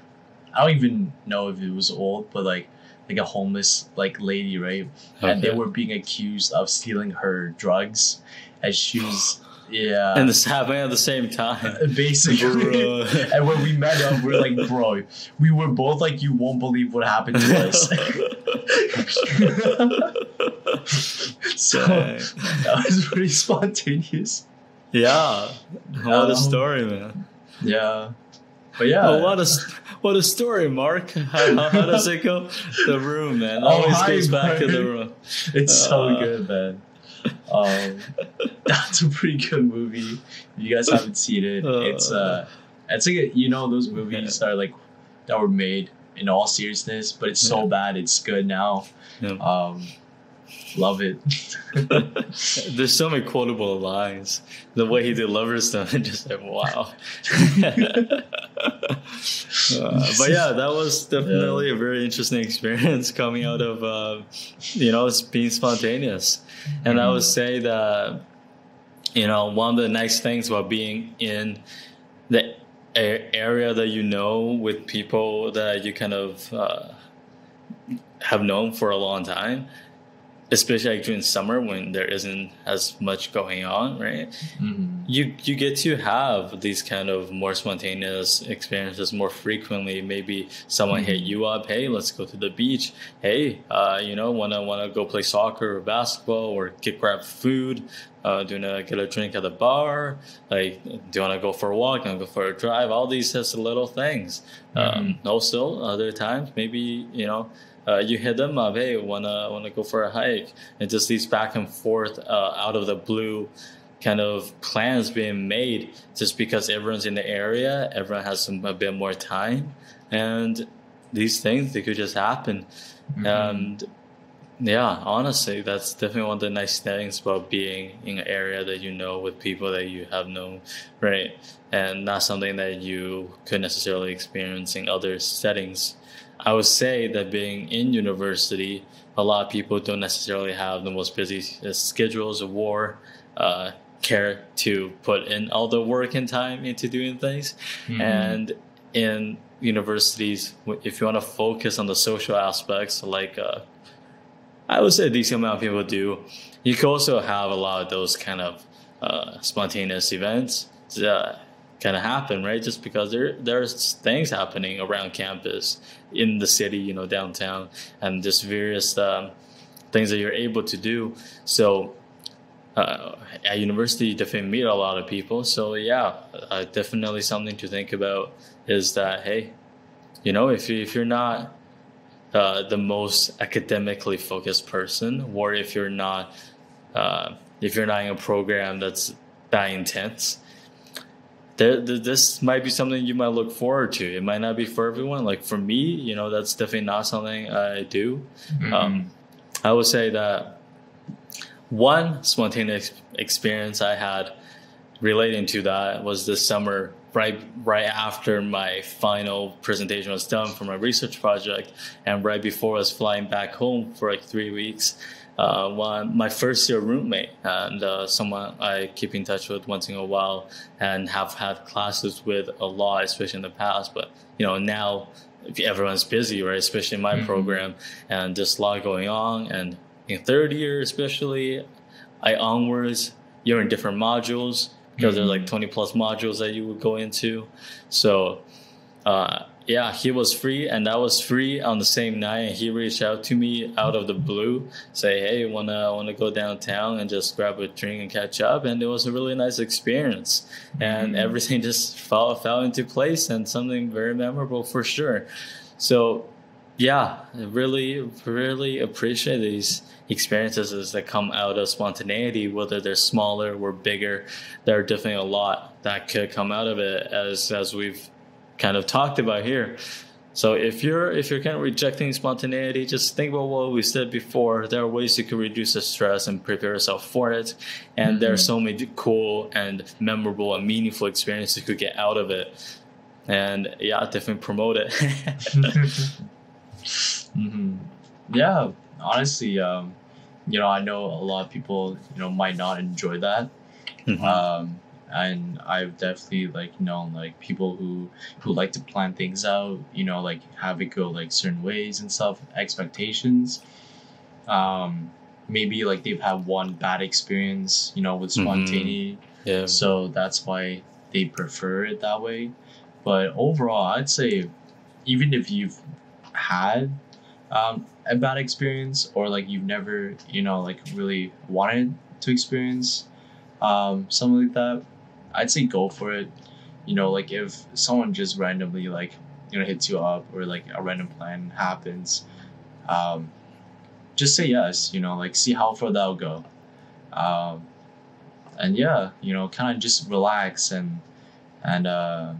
I don't even know if it was old, but like like a homeless like lady, right? And they were being accused of stealing her drugs, and she was yeah. and this happening at the same time. basically. And when we met up, we are like, bro, we were both like, you won't believe what happened to us. so that was pretty spontaneous. Yeah. What a Um, story, man. Yeah. But yeah. Oh, what a what a story, Mark. How, how, how does it go? The room, man. Oh, Always hi, goes back to the room. it's so Uh, good, man. Um, that's a pretty good movie. If you guys haven't seen it, it's uh, it's like a, you know those movies that are like that were made in all seriousness, but it's so Yeah. bad it's good now. Yeah. Um, Love it. There's so many quotable lines. The way he delivers them, just like wow. Uh, but yeah, that was definitely yeah. a very interesting experience coming out of uh, you know being spontaneous. And mm-hmm. I would say that you know one of the nice things about being in the area that you know with people that you kind of uh, have known for a long time especially like during summer when there isn't as much going on right mm-hmm. you you get to have these kind of more spontaneous experiences more frequently maybe someone mm-hmm. hit you up hey let's go to the beach hey uh, you know wanna wanna go play soccer or basketball or get grab food uh, do you want to get a drink at the bar? Like, do you want to go for a walk? and go for a drive? All these just little things. Mm-hmm. Um, also, other times, maybe, you know, uh, you hit them up, hey, wanna wanna go for a hike, and just these back and forth uh, out of the blue kind of plans being made just because everyone's in the area, everyone has some, a bit more time, and these things they could just happen, mm-hmm. and yeah, honestly, that's definitely one of the nice things about being in an area that you know with people that you have known, right? And not something that you could necessarily experience in other settings. I would say that being in university, a lot of people don't necessarily have the most busy uh, schedules or uh, care to put in all the work and time into doing things. Mm-hmm. And in universities, if you want to focus on the social aspects, like uh, I would say a decent amount of people do, you can also have a lot of those kind of uh, spontaneous events. Uh, of happen, right? Just because there there's things happening around campus, in the city, you know, downtown, and just various um, things that you're able to do. So uh, at university, definitely meet a lot of people. So yeah, uh, definitely something to think about is that hey, you know, if you, if you're not uh, the most academically focused person, or if you're not uh, if you're not in a program that's that intense, there, this might be something you might look forward to. It might not be for everyone. Like for me, you know, that's definitely not something I do. Mm-hmm. Um, I would say that one spontaneous experience I had relating to that was this summer, right right after my final presentation was done for my research project, and right before I was flying back home for like three weeks uh, one, my first year roommate and uh, someone I keep in touch with once in a while and have had classes with a lot, especially in the past. But you know now everyone's busy, right? Especially in my mm-hmm. program, and there's a lot going on. And in third year, especially, I onwards, you're in different modules because mm-hmm. there's like 20 plus modules that you would go into. So. Uh, yeah, he was free, and I was free on the same night. And he reached out to me out of the blue, say, "Hey, wanna wanna go downtown and just grab a drink and catch up?" And it was a really nice experience, and mm-hmm. everything just fell fell into place, and something very memorable for sure. So, yeah, really, really appreciate these experiences that come out of spontaneity, whether they're smaller or bigger. There are definitely a lot that could come out of it, as as we've kind of talked about here. So if you're if you're kind of rejecting spontaneity, just think about what we said before. There are ways you can reduce the stress and prepare yourself for it, and mm-hmm. there are so many cool and memorable and meaningful experiences you could get out of it. And yeah, definitely promote it. mm-hmm. Yeah, honestly, um, you know, I know a lot of people, you know, might not enjoy that. Mm-hmm. Um, and I've definitely like known like people who who like to plan things out, you know, like have it go like certain ways and stuff, expectations. Um, maybe like they've had one bad experience, you know, with spontaneity. Mm-hmm. Yeah. So that's why they prefer it that way. But overall, I'd say even if you've had um, a bad experience or like you've never, you know, like really wanted to experience um, something like that, I'd say go for it. You know, like if someone just randomly like you know hits you up or like a random plan happens, um, just say yes. You know, like see how far that'll go. Um, and yeah, you know, kind of just relax and and uh,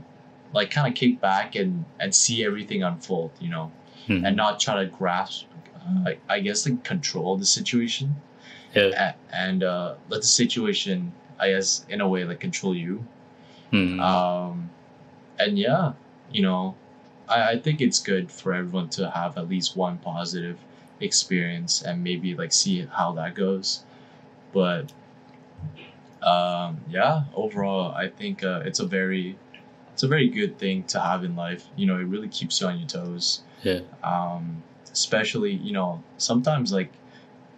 like kind of kick back and and see everything unfold. You know, mm-hmm. and not try to grasp I, I guess like control the situation Yeah. a- and uh, let the situation I guess in a way like control you Mhm. um, and yeah you know I, I think it's good for everyone to have at least one positive experience and maybe like see how that goes but um, yeah overall i think uh, it's a very it's a very good thing to have in life you know it really keeps you on your toes Yeah. um, especially you know sometimes like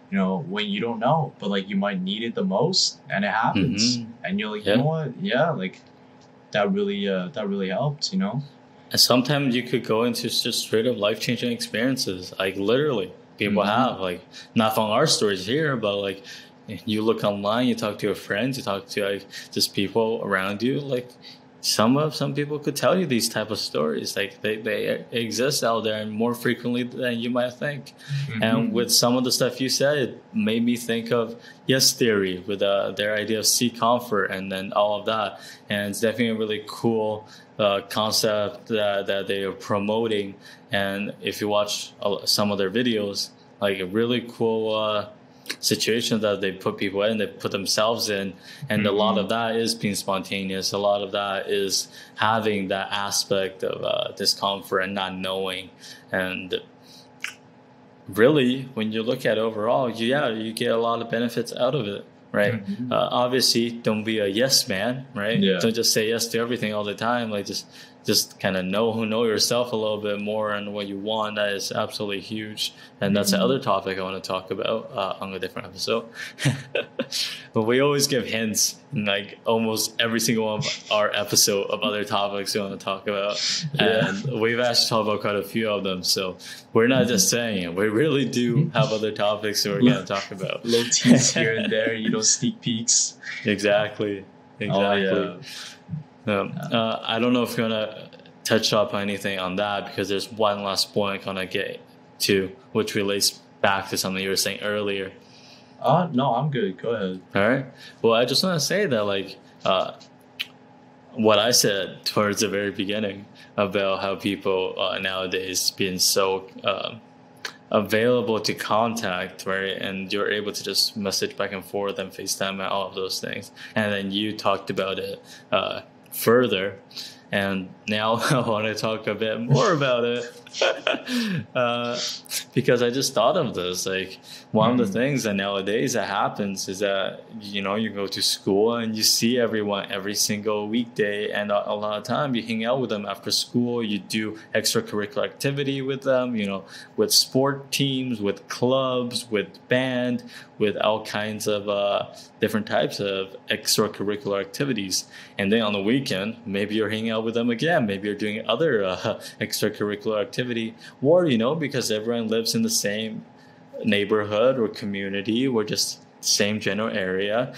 you know when you don't know but like you might need it the most and it happens Mhm. and you're like Yeah. you know what yeah like that really uh that really helped you know And sometimes you could go into just straight up life changing experiences. Like literally, people Mhm. have like not from our stories here, but like you look online, you talk to your friends, you talk to like just people around you. Like some of some people could tell you these type of stories. Like they they exist out there and more frequently than you might think. Mm-hmm. And with some of the stuff you said, it made me think of Yes Theory with uh, their idea of seek comfort and then all of that. And it's definitely a really cool uh, concept that, that they are promoting. And if you watch uh, some of their videos, like a really cool uh, situation that they put people in, they put themselves in. And a lot of that is being spontaneous. A lot of that is having that aspect of uh, discomfort and not knowing. And really, when you look at overall, you, yeah, you get a lot of benefits out of it, right? Mhm. Uh, obviously, don't be a yes man, right? Yeah. Don't just say yes to everything all the time. Like just just kind of know who know yourself a little bit more and what you want. That is absolutely huge, and that's Mhm. another topic I want to talk about uh, on a different episode. but we always give hints, in, like almost every single one of our episode of other topics we want to talk about, Yeah. and we've actually talked about quite a few of them. So we're not just saying it; we really do have other topics that we're going to talk about. little teas here and there you know sneak peeks Exactly. Exactly. oh yeah Um, uh, I don't know if you're gonna touch up on anything on that because there's one last point I'm gonna get to, which relates back to something you were saying earlier. uh no i'm good go ahead All right. Well, I just want to say that, like, uh, what I said towards the very beginning about how people uh, nowadays being so um available to contact, right? And you're able to just message back and forth and FaceTime and all of those things. And then you talked about it uh, further. And now I want to talk a bit more about it uh, because I just thought of this. Like, one of Mm. the things that nowadays that happens is that, you know, you go to school and you see everyone every single weekday. And a, a lot of time you hang out with them after school. You do extracurricular activity with them, you know, with sport teams, with clubs, with band, with all kinds of uh, different types of extracurricular activities. And then on the weekend, maybe you're hanging out with them again. Maybe you're doing other uh, extracurricular activity, or you know, because everyone lives in the same neighborhood or community or just same general area.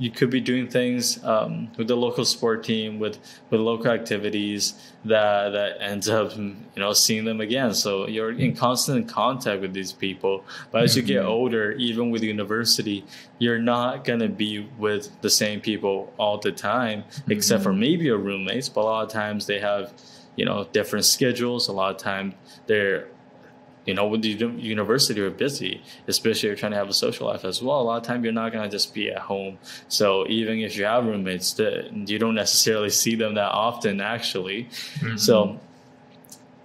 You could be doing things um, with the local sport team, with with local activities that that ends up you know seeing them again. So you're in constant contact with these people. But as you get Mhm. older, even with university, you're not gonna be with the same people all the time, except for maybe your roommates. But a lot of times they have, you know, different schedules. A lot of time they're, you know, with the uni- university are busy, especially if you're trying to have a social life as well. A lot of time you're not gonna just be at home. So even if you have roommates, you don't necessarily see them that often actually. Mm-hmm. So,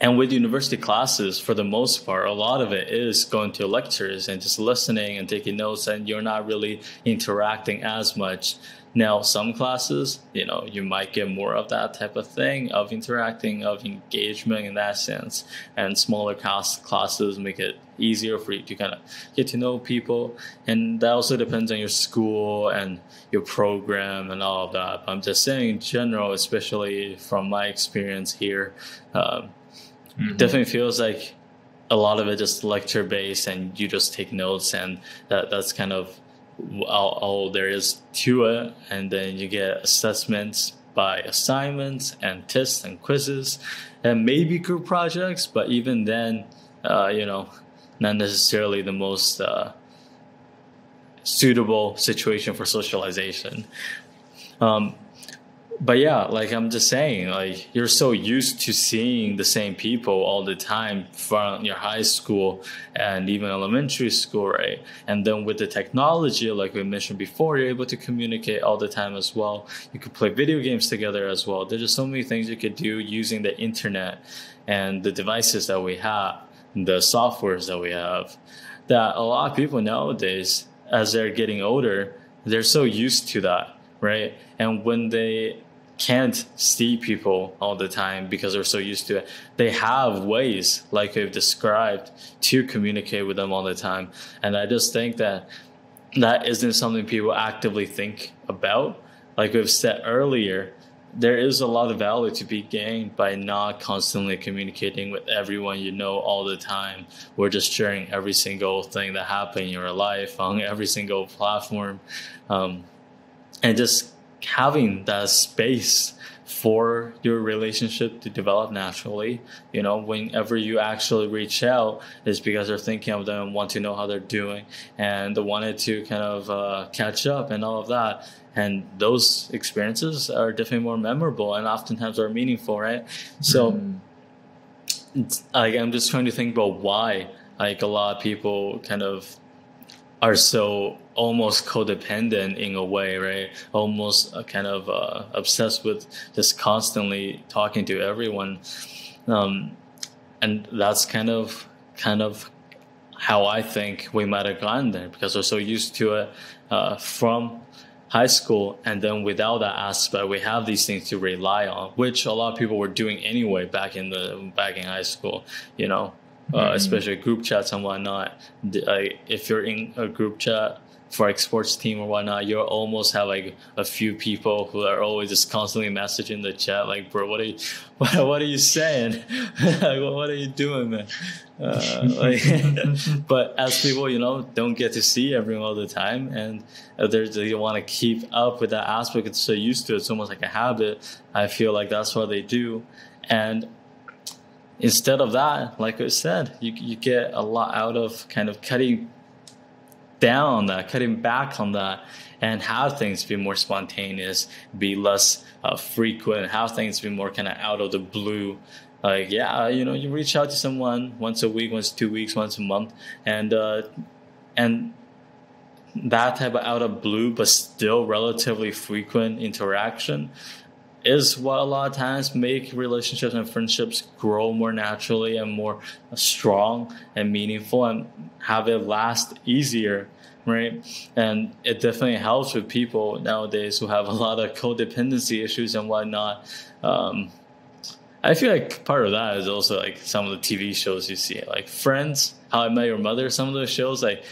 and with university classes, for the most part, a lot of it is going to lectures and just listening and taking notes, and you're not really interacting as much. Now, some classes, you know, you might get more of that type of thing of interacting, of engagement in that sense. And smaller class classes make it easier for you to kind of get to know people. And that also depends on your school and your program and all of that. But I'm just saying, in general, especially from my experience here, um, Mhm. definitely feels like a lot of it just lecture based and you just take notes and that that's kind of all, all there is to it and then you get assessments by assignments and tests and quizzes and maybe group projects but even then uh, you know not necessarily the most uh, suitable situation for socialization um, but yeah, like I'm just saying, like you're so used to seeing the same people all the time from your high school and even elementary school, right? And then with the technology, like we mentioned before, you're able to communicate all the time as well. You could play video games together as well. There's just so many things you could do using the internet and the devices that we have, the softwares that we have, that a lot of people nowadays, as they're getting older, they're so used to that right? And when they can't see people all the time because they're so used to it, they have ways, like we've described, to communicate with them all the time. And I just think that that isn't something people actively think about. Like we've said earlier, there is a lot of value to be gained by not constantly communicating with everyone you know all the time. We're just sharing every single thing that happened in your life on every single platform. Um, and just having that space for your relationship to develop naturally. You know, whenever you actually reach out, is because they're thinking of them, want to know how they're doing, and they wanted to kind of uh, catch up and all of that. And those experiences are definitely more memorable and oftentimes are meaningful, right? So, mm. like, I'm just trying to think about why, like, a lot of people kind of are so almost codependent in a way, right? Almost uh, kind of uh, obsessed with just constantly talking to everyone, um, and that's kind of kind of how I think we might have gotten there because we're so used to it uh, from high school, and then without that aspect, we have these things to rely on, which a lot of people were doing anyway back in the back in high school, you know. Uh, mm-hmm. especially group chats and whatnot. if you're in a group chat for like sports team or whatnot, you almost have like a few people who are always just constantly messaging the chat, like, bro, what are you, what, what are you saying? like, what are you doing, man? Uh, like, but as people, you know, don't get to see everyone all the time, and they want to keep up with that aspect. It's so used to it, it's almost like a habit. I feel like that's what they do, and instead of that, like I said, you you get a lot out of kind of cutting down on that, cutting back on that, and have things be more spontaneous, be less uh, frequent, have things be more kind of out of the blue. Like, yeah, you know, you reach out to someone once a week, once two weeks, once a month, and uh, and that type of out of blue, but still relatively frequent interaction is what a lot of times make relationships and friendships grow more naturally and more strong and meaningful and have it last easier right? And it definitely helps with people nowadays who have a lot of codependency issues and whatnot. Um, i feel like part of that is also like some of the tv shows you see like friends how i met your mother some of those shows like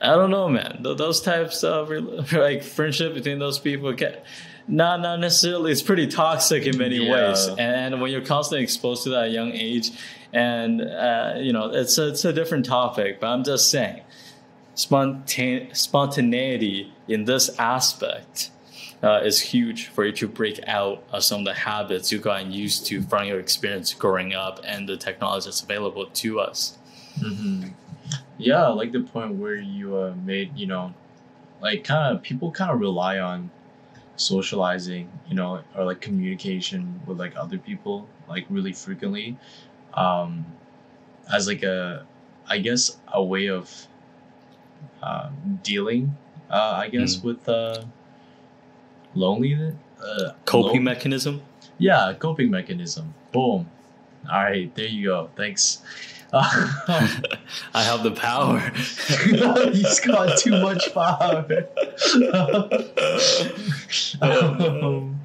i don't know man those types of like friendship between those people get not not necessarily. It's pretty toxic in many yeah. ways, and when you're constantly exposed to that at a young age, and uh, you know, it's a, it's a different topic. But I'm just saying, spontane- spontaneity in this aspect uh, is huge for you to break out of some of the habits you gotten used to from your experience growing up and the technology that's available to us. Mm-hmm. Yeah, I like the point where you uh, made, you know, like kind of people kind of rely on socializing, you know, or like communication with like other people like really frequently, um, as like a, I guess a way of um, dealing, uh, I guess mm. with uh, loneliness. Uh, coping mechanism. Yeah, coping mechanism. Boom. All right, there you go. Thanks. I have the power. He's got too much power. um,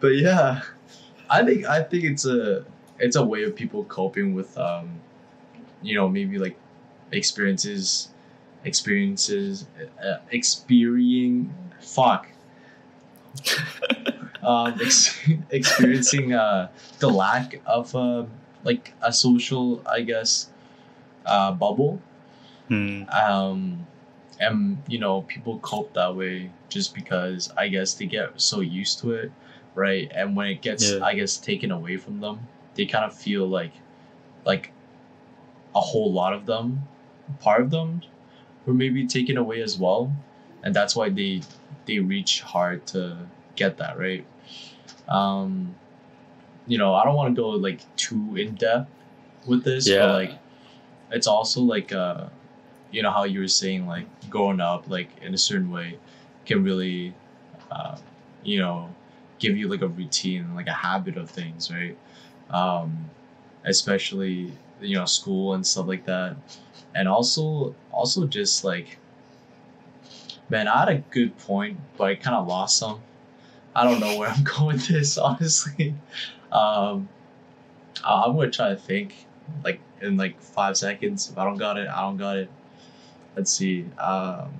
but yeah, I think I think it's a it's a way of people coping with um, you know maybe like experiences experiences uh, experiencing fuck um, ex- experiencing uh, the lack of uh, like a social, I guess, uh, bubble. Mm. Um, and you know, people cope that way just because I guess they get so used to it, right? And when it gets, yeah. I guess, taken away from them, they kind of feel like, like, a whole lot of them, part of them, were maybe taken away as well, and that's why they they reach hard to get that right. Um, you know, I don't want to go like too in depth with this, Yeah. but like, it's also like uh, you know how you were saying like growing up like in a certain way can really, uh, you know, give you like a routine, like a habit of things, right? Um, especially you know school and stuff like that, and also also just like, man, I had a good point, but I kind of lost some. I don't know where I'm going with this, honestly. Um, I'm gonna try to think, like in like five seconds. If I don't got it, I don't got it. Let's see. Um,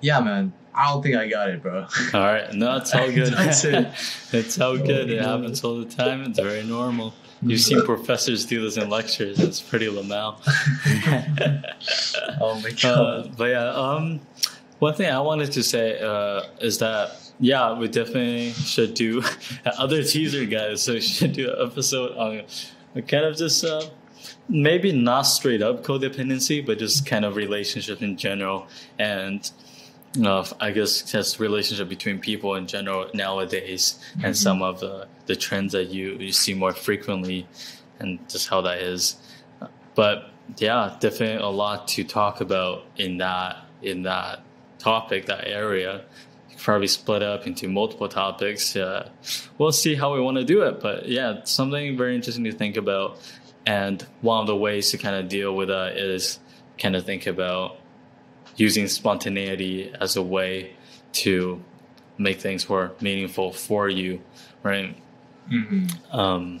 yeah, man. I don't think I got it, bro. All right, no, it's all good. That's it. it's all good. It happens all the time. It's very normal. You've seen professors do this in lectures. It's pretty LMAO. oh my uh, god. but yeah, um, one thing I wanted to say uh, is that yeah, we definitely should do other teaser guys. So we should do an episode on kind of just uh, maybe not straight up codependency, but just kind of relationship in general and. Uh, I guess just relationship between people in general nowadays, and Mhm. some of the, the trends that you, you see more frequently, and just how that is. But yeah, definitely a lot to talk about in that in that topic, that area. You could probably split up into multiple topics. Uh, we'll see how we want to do it, but yeah, something very interesting to think about. And one of the ways to kind of deal with that is kind of think about using spontaneity as a way to make things more meaningful for you, right? hmm Um,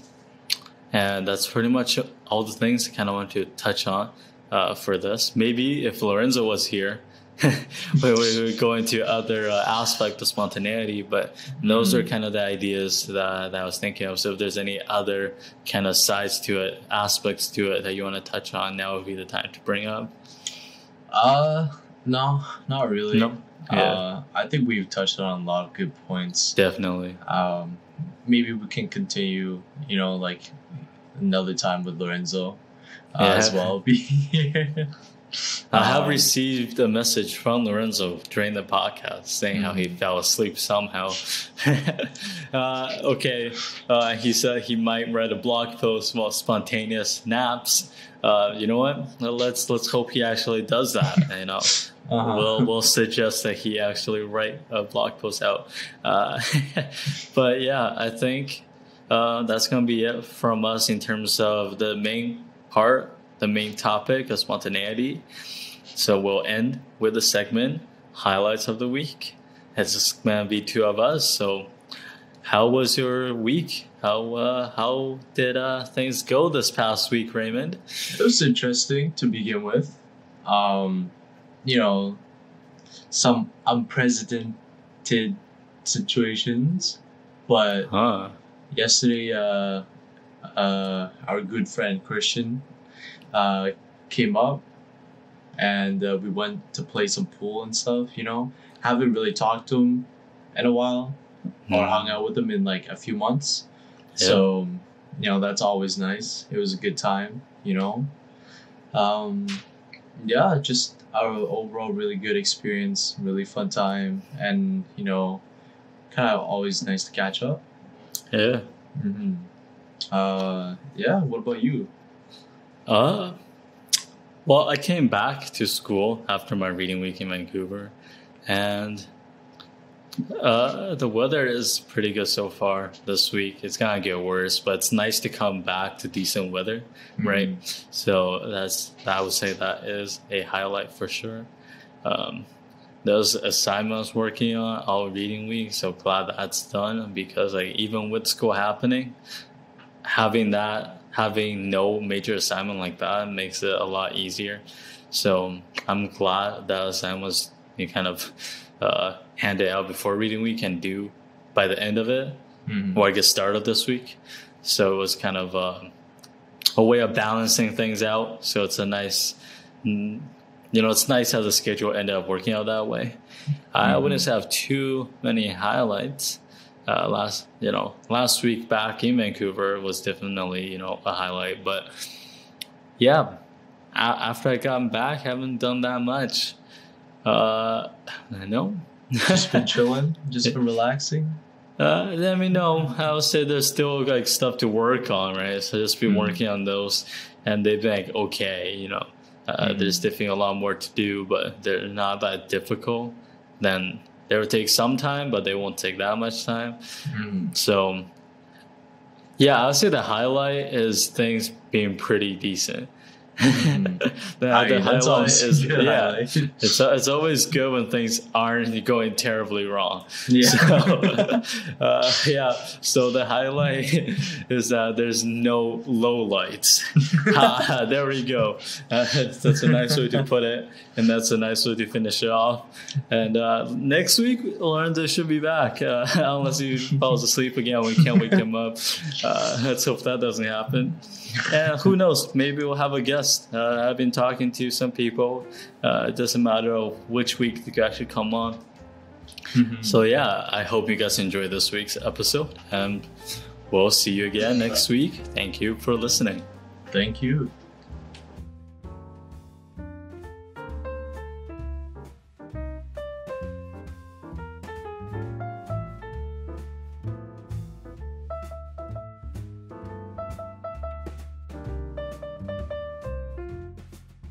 and that's pretty much all the things I kind of want to touch on uh, for this. Maybe if Lorenzo was here, we we go into other uh, aspect of spontaneity, but those are kind of the ideas that, that I was thinking of. So if there's any other kind of sides to it, aspects to it that you want to touch on, now would be the time to bring up. Uh, no, not really. No? Yeah. Uh, I think we've touched on a lot of good points. Definitely. Um, maybe we can continue, you know, like another time with Lorenzo uh, Yeah. as well. Be here. I have Um, received a message from Lorenzo during the podcast saying how he fell asleep somehow. uh, okay, uh, he said he might write a blog post about spontaneous naps. Uh, you know what? Let's let's hope he actually does that. You know, Uh-huh. we'll we'll suggest that he actually write a blog post out. Uh, but yeah, I think uh, that's gonna be it from us in terms of the main part, the main topic of spontaneity. So we'll end with the segment highlights of the week. It's just gonna be two of us. So, how was your week? How uh, how did uh, things go this past week, Raymond? It was interesting to begin with. Um, you know, some unprecedented situations, but Huh? yesterday, uh, uh, our good friend Christian uh, came up and uh, we went to play some pool and stuff. You know, haven't really talked to him in a while or Hmm. hung out with him in like a few months. Yeah. So, you know, that's always nice. It was a good time, you know. Um, yeah, just our overall really good experience, really fun time, and you know, kind of always nice to catch up. Yeah. hmm Uh, yeah. What about you? Uh, well, I came back to school after my reading week in Vancouver, and uh, the weather is pretty good so far this week. It's gonna get worse, but it's nice to come back to decent weather, right? So that's I would say that is a highlight for sure. Um, those assignments working on all reading week, so glad that's done because like even with school happening, having that having no major assignment like that makes it a lot easier. So I'm glad that assignment was you kind of uh, handed out before reading week and due by the end of it, Mhm. or I guess start of this week. So it was kind of uh, a way of balancing things out. So it's a nice, you know, it's nice how the schedule ended up working out that way. I Mhm. wouldn't have too many highlights. Uh, last, you know, last week back in Vancouver was definitely, you know, a highlight. But yeah, a- after I got back, I haven't done that much. Uh, no. Just been chilling, just been relaxing. Uh, let me know. I would say there's still like stuff to work on, right? So just been Mhm. working on those, and they've been like, okay, you know. Uh, Mhm. There's definitely a lot more to do, but they're not that difficult. Then they will take some time, but they won't take that much time. Mm. So, yeah, I'll say the highlight is things being pretty decent. The, I the mean, that's highlight always is yeah. It's it's always good when things aren't going terribly wrong. yeah. So, uh, yeah. So the highlight is that there's no low lights. Ah, there we go. Uh, that's, that's a nice way to put it, and that's a nice way to finish it off. And uh, next week, Lorenzo should be back, uh, unless he falls asleep again. We can't wake him up. Uh, let's hope that doesn't happen. And who knows? Maybe we'll have a guest. Uh, I've been talking to some people. Uh, it doesn't matter which week guy should come on. Mhm. So yeah, I hope you guys enjoyed this week's episode, and we'll see you again next week. Thank you for listening. Thank you.